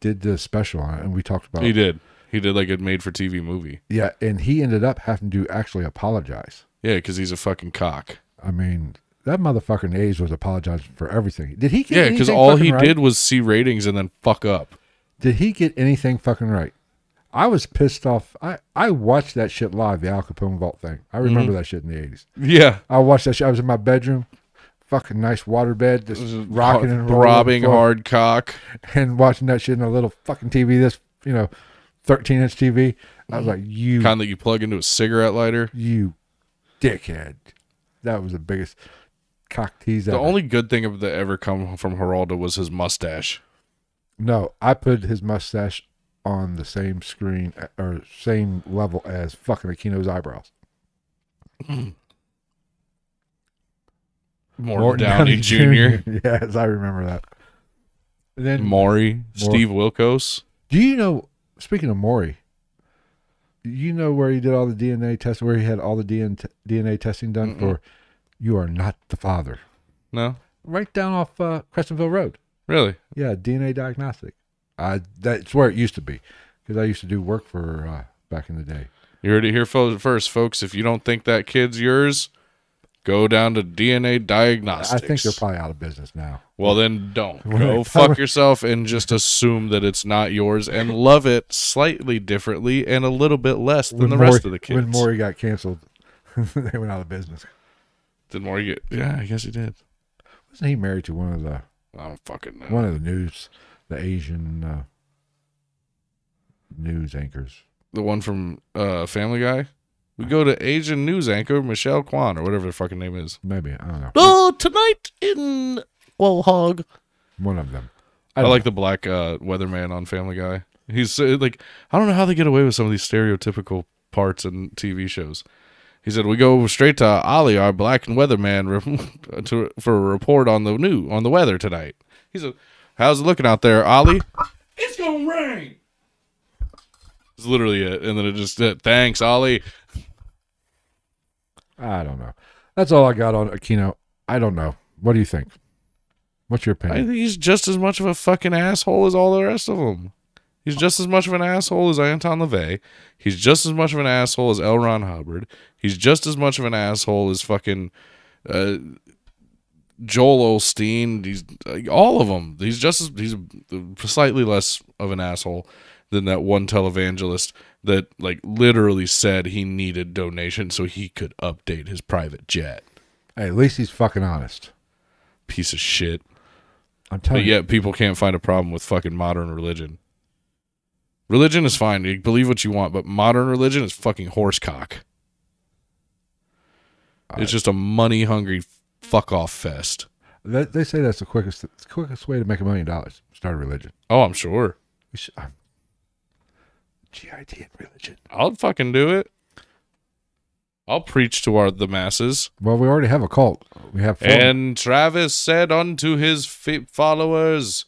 did the special on it, and we talked about He did. He did like a made for TV movie. yeah, and he ended up having to actually apologize. Yeah, because he's a fucking cock. I mean, that motherfucker in the 80s was apologizing for everything. Did he get Yeah, because anything all fucking he right? did was see ratings and then fuck up. Did he get anything fucking right? I was pissed off. I, I watched that shit live, the Al Capone Vault thing. I remember mm-hmm. that shit in the 80s. Yeah. I watched that shit. I was in my bedroom, fucking nice waterbed, just rocking and rolling throbbing on the floor, hard cock. and watching that shit in a little fucking TV, this, you know, 13 inch TV. I was like, you, Kind that you plug into a cigarette lighter. you dickhead. That was the biggest cock tease The ever. only good thing of that ever come from Geraldo was his mustache. No, I put his mustache on the same screen or same level as fucking Aquino's eyebrows. Morton, Downey, Jr. yes, I remember that. And then, Maury, Steve Wilkos. do you know? Speaking of Maury, you know where he did all the DNA tests, where he had all the DNA, DNA testing done Mm-mm. for "You Are Not the Father," No, right down off uh, Crescentville Road. really. Yeah, DNA diagnostic. Uh, that's where it used to be, because I used to do work for uh, back in the day. You heard it here fo- first, folks. If you don't think that kid's yours, go down to DNA Diagnostics. I think they're probably out of business now. Well, then don't. Go fuck yourself and just assume that it's not yours and love it slightly differently and a little bit less than the Maury, rest of the kids. When Maury got canceled, they went out of business. Did Maury get? Yeah, I guess he did. Wasn't he married to one of the I don't fucking know. one of the news, the Asian uh, news anchors? The one from uh, Family Guy. We go to Asian news anchor Michelle Kwan or whatever their fucking name is. Maybe I don't know. Oh, tonight in Quahog. One of them. I, don't like the black uh, weatherman on Family Guy. He's uh, like, I don't know how they get away with some of these stereotypical parts in TV shows. He said, "We go straight to Ollie, our black and weatherman, re- to, for a report on the new on the weather tonight." He said, "How's it looking out there, Ollie? It's gonna rain. It's literally it, and then it just uh, thanks, Ollie. I don't know. That's all I got on Aquino. I don't know. What do you think? What's your opinion? I opinion? think he's just as much of a fucking asshole as all the rest of them. He's just as much of an asshole as Anton LaVey. He's just as much of an asshole as L. Ron Hubbard. He's just as much of an asshole as fucking uh, Joel Osteen. He's like, uh, all of them. He's just he's slightly less of an asshole than that one televangelist that like literally said he needed donation so he could update his private jet. Hey, at least he's fucking honest. Piece of shit. I'm telling But you. yet people can't find a problem with fucking modern religion. Religion is fine. You believe what you want, but modern religion is fucking horsecock. It's just a money hungry fuck off fest. They, they say that's the quickest the quickest way to make a million dollars. Start a religion. Oh, I'm sure. We should, um, GIT and religion. I'll fucking do it. I'll preach to our the masses. Well, we already have a cult. We have four. And Travis said unto his followers,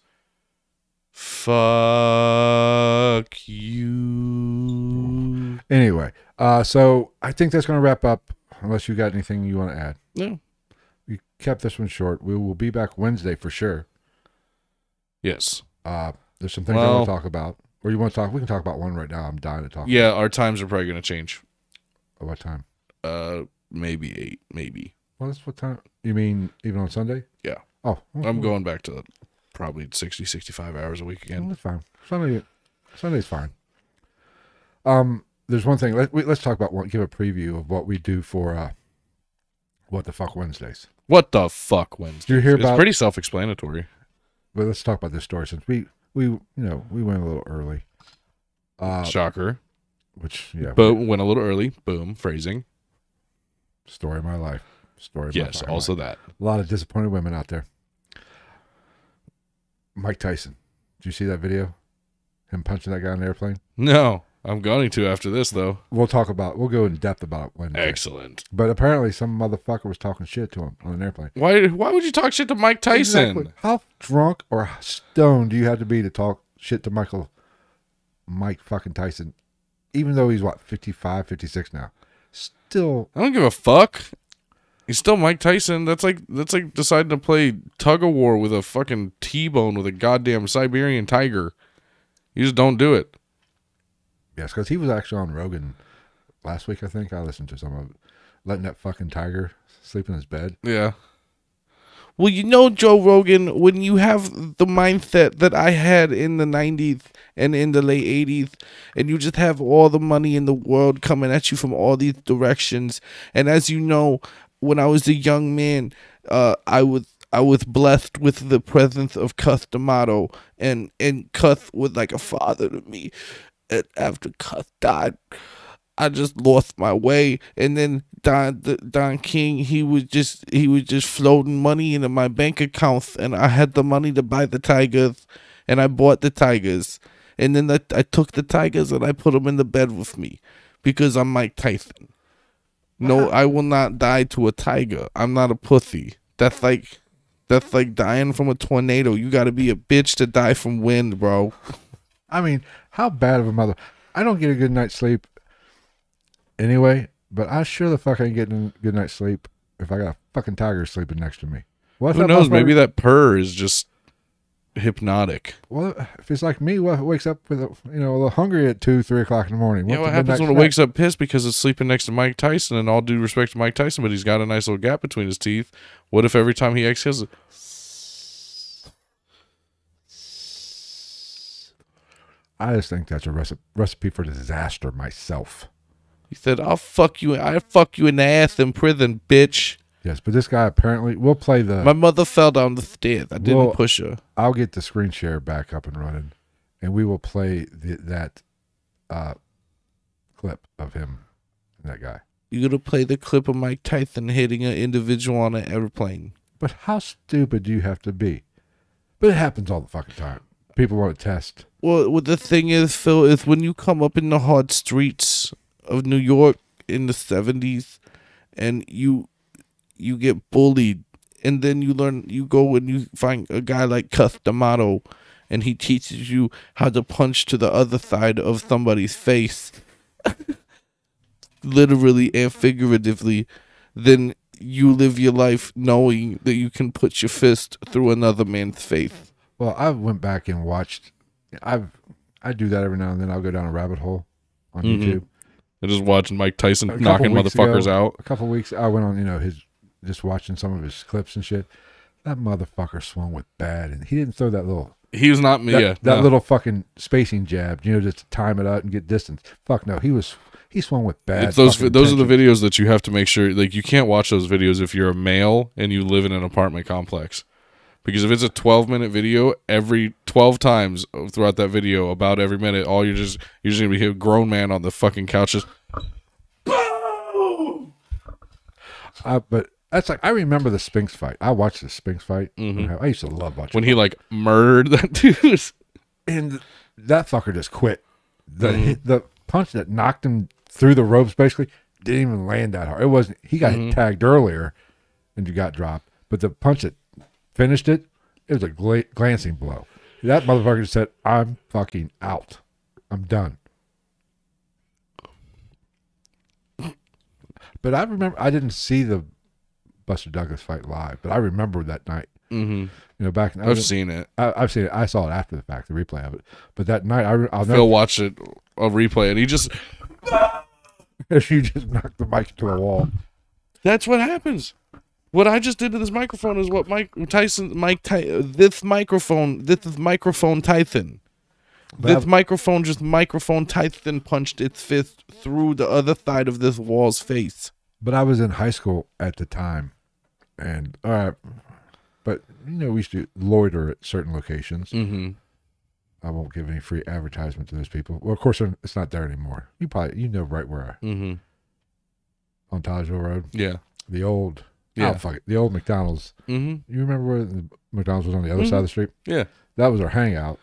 "Fuck you." anyway, uh, so I think that's going to wrap up. Unless you got anything you want to add, No. We kept this one short. We will be back Wednesday for sure. Yes. Uh, there's some things I want to talk about. Or you want to talk? We can talk about one right now. I'm dying to talk. Yeah, our times are probably gonna change. At what time? Uh, maybe eight, maybe. Well, that's what time? You mean even on Sunday? Yeah. Oh, well, I'm well, going back to probably 60, 65 hours a week well, again. That's fine. Sunday, Sunday's fine. Um, there's one thing. Let, we, let's talk about what. Give a preview of what we do for uh, what the fuck Wednesdays. What the fuck, Wednesday? You hear It's pretty self-explanatory. but let's talk about this story since we we you know we went a little early. Uh, Shocker. which yeah, But went a little early. Boom. Phrasing. story of my life. Story. Of Yes. Also life. that. a lot of disappointed women out there. Mike Tyson. Did you see that video? Him punching that guy on the airplane. No, I'm going to after this though. We'll talk about. We'll go in depth about it Wednesday. Uh, Excellent. But apparently, some motherfucker was talking shit to him on an airplane. Why? Why would you talk shit to Mike Tyson? Exactly. How drunk or stoned do you have to be to talk shit to Michael, Mike fucking Tyson? Even though he's what 55, 56 now, still. I don't give a fuck. He's still Mike Tyson. That's like that's like deciding to play tug of war with a fucking T-bone with a goddamn Siberian tiger. You just don't do it. Yes, because he was actually on Rogan last week. I think I listened to some of it, letting that fucking tiger sleep in his bed. Yeah. Well, you know, Joe Rogan, when you have the mindset that I had in the 90s and in the late 80s, and you just have all the money in the world coming at you from all these directions, and as you know, when I was a young man, uh, I was I was blessed with the presence of Cus D'Amato, and and Cus was like a father to me. And after Cus died, I just lost my way, and then Don Don King he was just he was just floating money into my bank accounts, and I had the money to buy the tigers, and I bought the tigers, and then I, I took the tigers and I put them in the bed with me, because I'm Mike Tyson. No, I will not die to a tiger. I'm not a pussy. That's like that's like dying from a tornado. You got to be a bitch to die from wind, bro. I mean, how bad of a mother? I don't get a good night's sleep anyway, but I sure the fuck ain't getting a good night's sleep if I got a fucking tiger sleeping next to me. What Who knows? Maybe that purr is just hypnotic. Well, if it's like me, what wakes up with a, you know a little hungry at two, three o'clock in the morning? Yeah, What's what the happens when it wakes up pissed because it's sleeping next to Mike Tyson? And all due respect to Mike Tyson, but he's got a nice little gap between his teeth. What if every time he exhales, I just think that's a recipe recipe for disaster myself. he said, "I'll fuck you. I fuck you in the ass in prison, bitch." Yes, but this guy apparently we'll play the. My mother fell down the stairs. I didn't Well- push her. I'll get the screen share back up and running, and we will play the, that uh, clip of him and that guy. You're gonna play the clip of Mike Tyson hitting an individual on an airplane? But how stupid do you have to be? But it happens all the fucking time. People want to test. Well, what the thing is, Phil, is when you come up in the hard streets of New York in the seventies, and you you get bullied, and then you learn, you go and you find a guy like Cus D'Amato, and he teaches you how to punch to the other side of somebody's face, literally and figuratively. Then you live your life knowing that you can put your fist through another man's face. Well, I went back and watched. I've I do that every now and then. I'll go down a rabbit hole on Mhm. YouTube. I just watching Mike Tyson knocking motherfuckers ago- out. A couple weeks, I went on. You know his just watching some of his clips and shit. That motherfucker swung with bad, and he didn't throw that little He was not me. that, yeah, that no. little fucking spacing jab. You know, just to time it out and get distance. Fuck no, he was he swung with bad. It's those those are the videos that you have to make sure like you can't watch those videos if you're a male and you live in an apartment complex. Because if it's a 12 minute video, every 12 times throughout that video, about every minute, all you're just you're just gonna be a grown man on the fucking couches Uh, but that's like I remember the Spinks fight. I watched the Spinks fight. I used to love watching. Mm-hmm. when he like murdered that dude. and that fucker just quit. The Mhm. the punch that knocked him through the ropes basically didn't even land that hard. It wasn't. He got Mhm. tagged earlier, and you got dropped. But the punch that finished it, it was a gla- glancing blow. That motherfucker said, "I'm fucking out. I'm done." But I remember I didn't see the Buster Douglas fight live, but I remember that night. Mm-hmm. You know, back in I've was- seen it. I, I've seen it. I saw it after the fact, the replay of it. But that night, I, I'll Phil never. watched it a replay, and he just you just knocked the mic to the wall. That's what happens. What I just did to this microphone is what Mike Tyson, Mike Ty, this microphone, this is microphone Tyson. This microphone just microphone Tyson punched its fist through the other side of this wall's face. But I was in high school at the time, and all right, but you know we used to loiter at certain locations. Mm-hmm. I won't give any free advertisement to those people. Well, of course, it's not there anymore. You probably you know right where Mm-hmm. on Tajville Road, Yeah. the old Yeah. oh fuck it, the old McDonald's. Mm-hmm. You remember where the McDonald's was on the other side of the street? Yeah. That was our hangout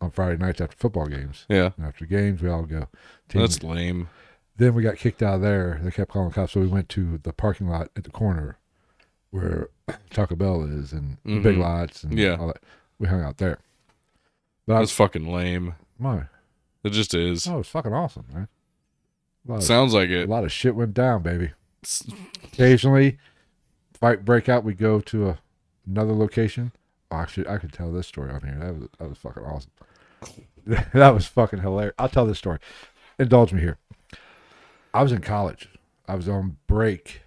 on Friday nights after football games. Yeah. And after games, we all go. Team, That's lame. Then we got kicked out of there. They kept calling the cops, so we went to the parking lot at the corner where Taco Bell is and the big lots and Yeah. all that. We hung out there. But That's was fucking lame. my It just is. oh, it's fucking awesome, man. Lot, of, Sounds like it. a lot of shit went down, baby. Occasionally, fight break out. We go to a, another location. Oh, actually, I could tell this story on here. That was that was fucking awesome. that was fucking hilarious. I'll tell this story. Indulge me here. I was in college. I was on break.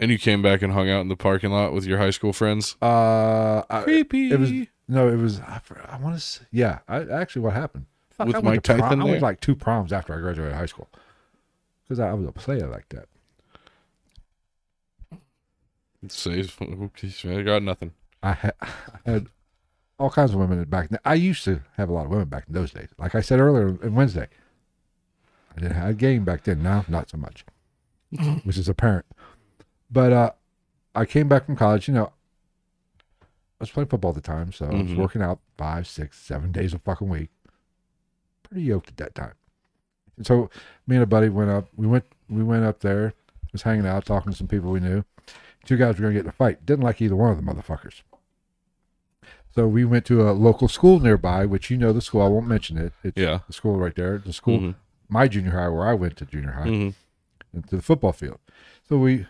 And you came back and hung out in the parking lot with your high school friends. Uh, I, Creepy. it was no, it was. I, I want to. Yeah, I actually what happened Fuck, With I Mike to prom- Tyson I went like two proms after I graduated high school because I, I was a player like that. Say, I got nothing. I had, I had all kinds of women back then. I used to have a lot of women back in those days. Like I said earlier in Wednesday, I didn't have a game back then. Now, not so much, which is apparent. But uh, I came back from college. You know, I was playing football at the time, so I was Mhm. working out five, six, seven days a fucking week. Pretty yoked at that time. And so me and a buddy went up. We went. We went up there. Was hanging out, talking to some people we knew. Two guys were gonna get in a fight. Didn't like either one of the motherfuckers. So we went to a local school nearby, which you know the school. I won't mention it. It's Yeah. the school right there. The school, Mhm. my junior high, where I went to junior high, Mhm. and to the football field. So we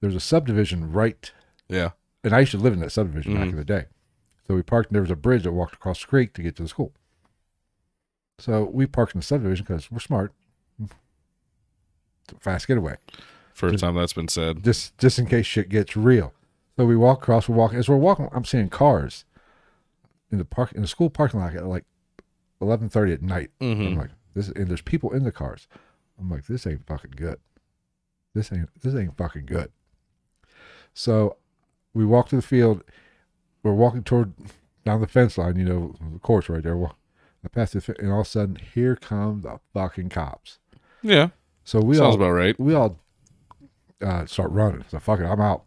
there's a subdivision right, Yeah. and I used to live in that subdivision back Mhm. in the day. So we parked, and there was a bridge that walked across the creek to get to the school. So we parked in the subdivision because we're smart. It's a fast getaway. First Just- time that's been said. just just in case shit gets real. So we walk across. We're walking as we're walking. I'm seeing cars in the park in the school parking lot at like 11:30 at night. I'm Mm-hmm. like this, and there's people in the cars. I'm like this ain't fucking good. This ain't this ain't fucking good. So we walk to the field. We're walking toward down the fence line. You know the courts right there. Well, I pass the fe- and all of a sudden here come the fucking cops. Yeah. So we Sounds all about right. we all uh, start running. So fuck it, I'm out.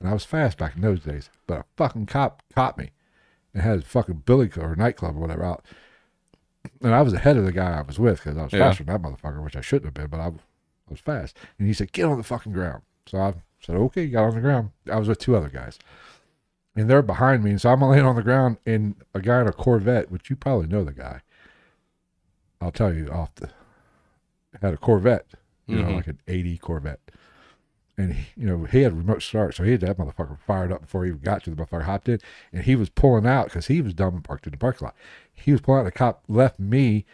And I was fast back in those days, but a fucking cop caught me and had a fucking billy or nightclub or whatever out. And I was ahead of the guy I was with because I was Yeah. faster than that motherfucker, which I shouldn't have been, but I, I was fast. And he said, "Get on the fucking ground." So I said, "Okay." Got on the ground. I was with two other guys, and they're behind me, and so I'm laying on the ground, and a guy in a Corvette, which you probably know the guy. I'll tell you off the had a Corvette, you know, Mhm. like an 80 Corvette. And he, you know, he had remote start, so he had that motherfucker fired up before he even got to the motherfucker hopped in, and he was pulling out because he was dumb and parked in the parking lot. He was pulling out. The cop left me,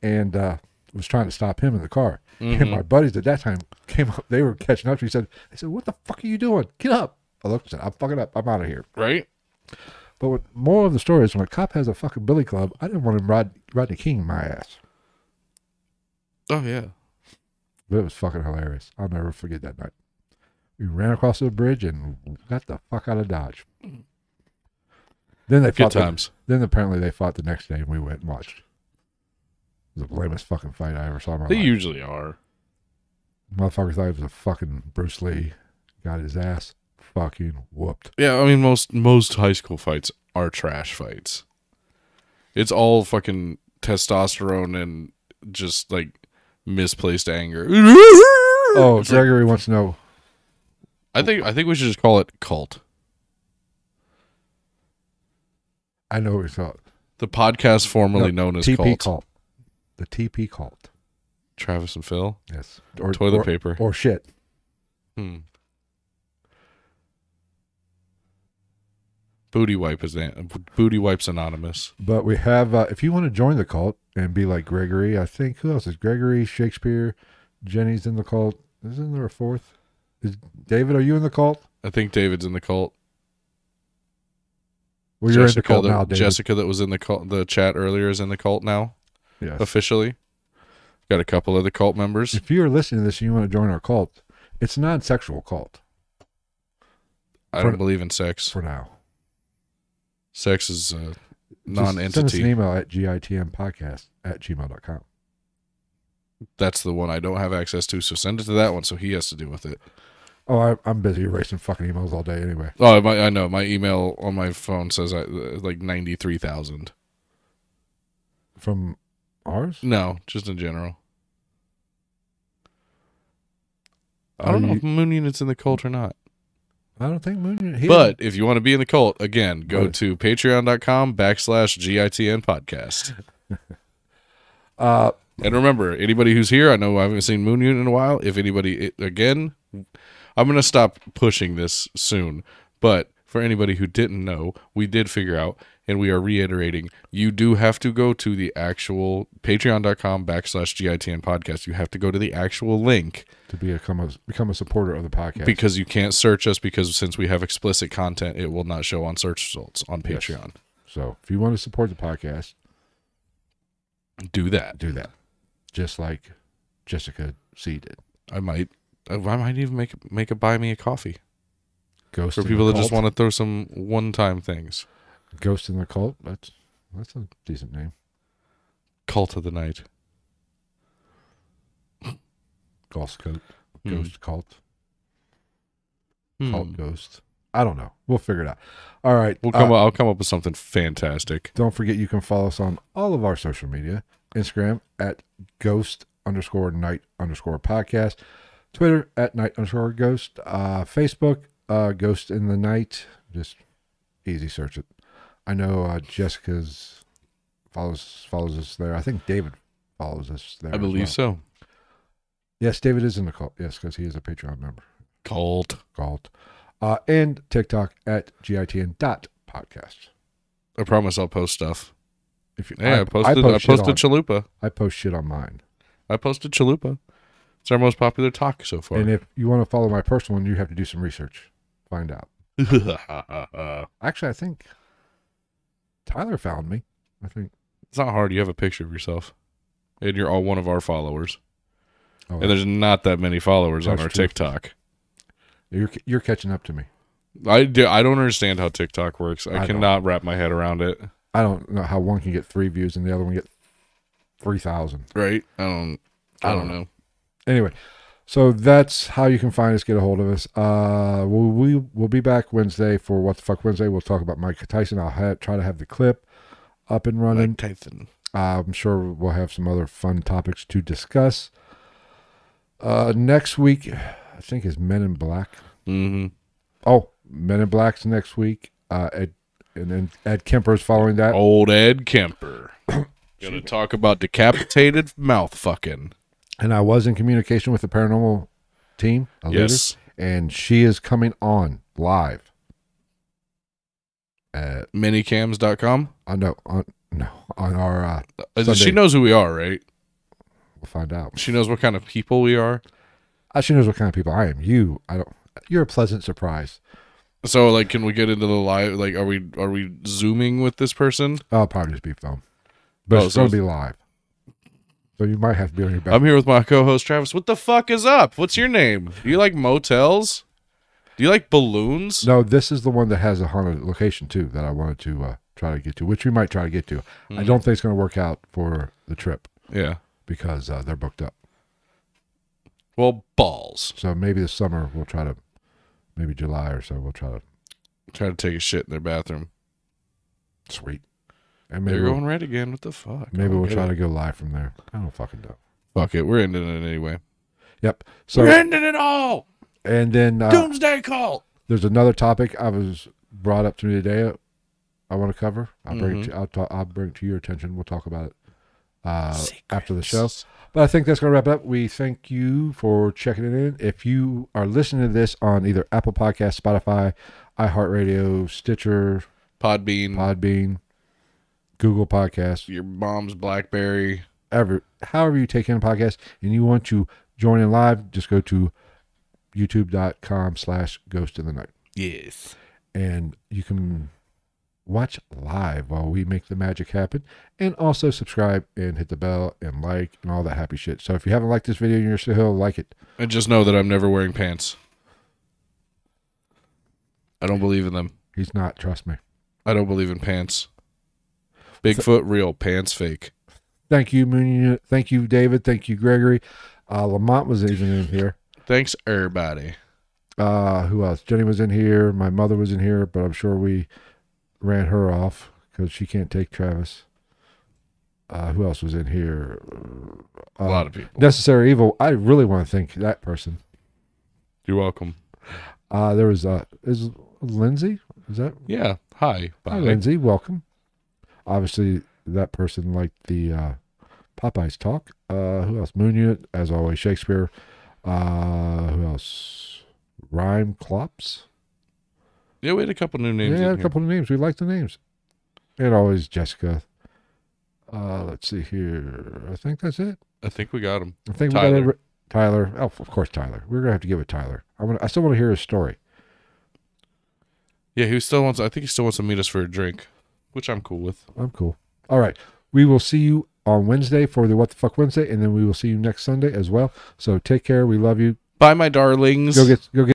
and uh, was trying to stop him in the car. And Mhm. my buddies at that time came up. They were catching up. to me. He said, "They said, what the fuck are you doing? Get up!" I looked and said, "I'm fucking up. I'm out of here." Right? But what more of the story is when a cop has a fucking billy club, I didn't want him ride Rodney King my ass. Oh yeah. But it was fucking hilarious. I'll never forget that night. We ran across the bridge and got the fuck out of Dodge. Then they Good fought. The, times. then apparently they fought the next day, and we went and watched. It was the lamest fucking fight I ever saw in my They life. usually are. Motherfucker thought it was a fucking Bruce Lee. Got his ass fucking whooped. Yeah, I mean most most high school fights are trash fights. It's all fucking testosterone and just like misplaced anger. Oh, Gregory wants to know. I think I think we should just call it cult. I know what it's called. The podcast formerly No, known as TP cult. cult. The TP cult. Travis and Phil. Yes. Or Toilet or- paper. Or shit. Hmm. Booty wipe is booty wipes anonymous. But we have, uh, if you want to join the cult and be like Gregory, I think, who else is Gregory, Shakespeare, Jenny's in the cult. Isn't there a fourth? Is David, are you in the cult? I think David's in the cult. Well, you're in the Jessica, cult that, now, David. Jessica that was in the cult, the chat earlier is in the cult now yes. officially. Got a couple of the cult members. If you're listening to this and you want to join our cult, it's a non-sexual cult I don't believe in sex. for now. Sex is a Just Send us an email at gitnpodcast at gmail.com. That's the one I don't have access to. So send it to that one. So he has to deal with it. Oh, I, I'm busy erasing fucking emails all day anyway. Oh, my, I know. My email on my phone says I, like ninety three thousand. From ours? No, just in general. I don't know you- if Moon Unit's in the cult or not. I don't think Moon. He But if you want to be in the cult, again, go Right. to patreon.com backslash GITN podcast. Uh, And remember, anybody who's here, I know I haven't seen Moon Unit in a while. If anybody, again, I'm going to stop pushing this soon. But for anybody who didn't know, we did figure out, and we are reiterating, you do have to go to the actual patreon.com backslash GITN podcast. You have to go to the actual link to be a, become a become a supporter of the podcast. because you can't search us because since we have explicit content, it will not show on search results on Yes. Patreon. so if you want to support the podcast, Do that. do that. Just like Jessica C did. I might. I might even make make a buy me a coffee Ghost for people that just want to throw some one time things. Ghost in the cult. That's that's a decent name. Cult of the night. Ghost coat. Hmm. Ghost cult. Hmm. Cult ghost. I don't know. We'll figure it out. All right. We'll come. uh, up, I'll come up with something fantastic. Don't forget you can follow us on all of our social media. Instagram at ghost underscore night underscore podcast. Twitter at night underscore ghost. Uh, Facebook, uh, ghost in the night. Just easy search it. I know uh, Jessica's follows follows us there. I think David follows us there. I believe well. so. Yes, David is in the cult. Yes, because he is a Patreon member. Cult. Cult. Uh, and TikTok at gitn dot podcast. I promise I'll post stuff. If you, Yeah, I, posted. I, post shit posted on- Chalupa. I post shit on mine. I posted Chalupa. It's our most popular talk so far. And if you want to follow my personal one, you have to do some research. Find out. Actually, I think Tyler found me. I think. it's not hard. You have a picture of yourself, and you're all one of our followers. Oh, And there's not that many followers on our true. TikTok. you're you're catching up to me. I do, I don't understand how TikTok works. I, I don't. cannot wrap my head around it. I don't know how one can get three views and the other one get three thousand. Right? I don't. I don't know. Anyway, so that's how you can find us, get a hold of us. Uh, we'll, we will be back Wednesday for what the fuck Wednesday. We'll talk about Mike Tyson. I'll ha- try to have the clip up and running. Mike Tyson. Uh, I'm sure we'll have some other fun topics to discuss. Uh, next week, I think is Men in Black. Mm-hmm. Oh, Men in Black's next week. Uh, Ed, and then Ed Kemper's following that. Old Ed Kemper. Gonna talk about decapitated mouth fucking. And I was in communication with the paranormal team. a leader, Yes. and she is coming on live. At, Minicams.com. uh, no, on, no, on our, uh, Uh, She knows who we are, right? we'll find out. She knows what kind of people we are. Uh, she knows what kind of people I am. You, I don't, you're a pleasant surprise. So, like, can we get into the live? Like, are we are we zooming with this person? I'll probably just be film, but Oh, it's so going to it's- be live. So you might have to be on your back. I'm here with my co-host Travis. What the fuck is up? What's your name? Do you like motels? Do you like balloons? No, this is the one that has a haunted location too that I wanted to uh, try to get to, which we might try to get to. Hmm. I don't think it's going to work out for the trip Yeah. because uh, they're booked up. Well, balls. So maybe this summer we'll try to, maybe July or so we'll try to. Try to take a shit in their bathroom. Sweet. And maybe They're we'll, going red again. What the fuck? maybe we'll try it. to go live from there. I don't fucking know. Fuck it. We're ending it anyway. Yep. So We're ending it all. and then uh, Doomsday call. there's another topic I was brought up to me today. I want to cover. I'll bring it Mm-hmm. to, I'll, talk, I'll bring to your attention. We'll talk about it uh, after the show. But I think that's going to wrap it up. We thank you for checking it in. If you are listening to this on either Apple Podcast, Spotify, iHeartRadio, Stitcher, Podbean. Podbean, Google Podcasts, your mom's BlackBerry. ever, however you take in a podcast, and you want to join in live, just go to youtube.com slash ghost in the night. Yes. and you can watch live while we make the magic happen and also subscribe and hit the bell and like and all that happy shit so if you haven't liked this video and you're still like it And just know that I'm never wearing pants. I don't believe in them. he's not trust me I don't believe in pants. Bigfoot real, pants fake. thank you moon thank you david thank you gregory uh lamont was even in here Thanks, everybody. uh who else jenny was in here my mother was in here but i'm sure we ran her off because she can't take travis uh who else was in here A Uh, lot of people. necessary evil i really want to thank that person You're welcome. Uh, there was uh, is Lindsay? Is that Yeah. Hi. Bye. hi, Lindsay? Welcome. Obviously, that person liked the uh, Popeyes talk. Uh, who else? Moon Unit, as always. Shakespeare. Uh, who else? Rhyme Clops. Yeah, we had a couple new names. yeah, a here. couple of names. We like the names. And always Jessica. Uh, let's see here. I think that's it. I think we got them. I think we Tyler. got every, Tyler. Oh, of course, Tyler. We're gonna have to give it Tyler. I want. I still want to hear his story. Yeah, he still wants. I think he still wants to meet us for a drink, which I'm cool with. I'm cool. All right. We will see you on Wednesday for the What the Fuck Wednesday, and then we will see you next Sunday as well. So take care. We love you. Bye, my darlings. Go get go get.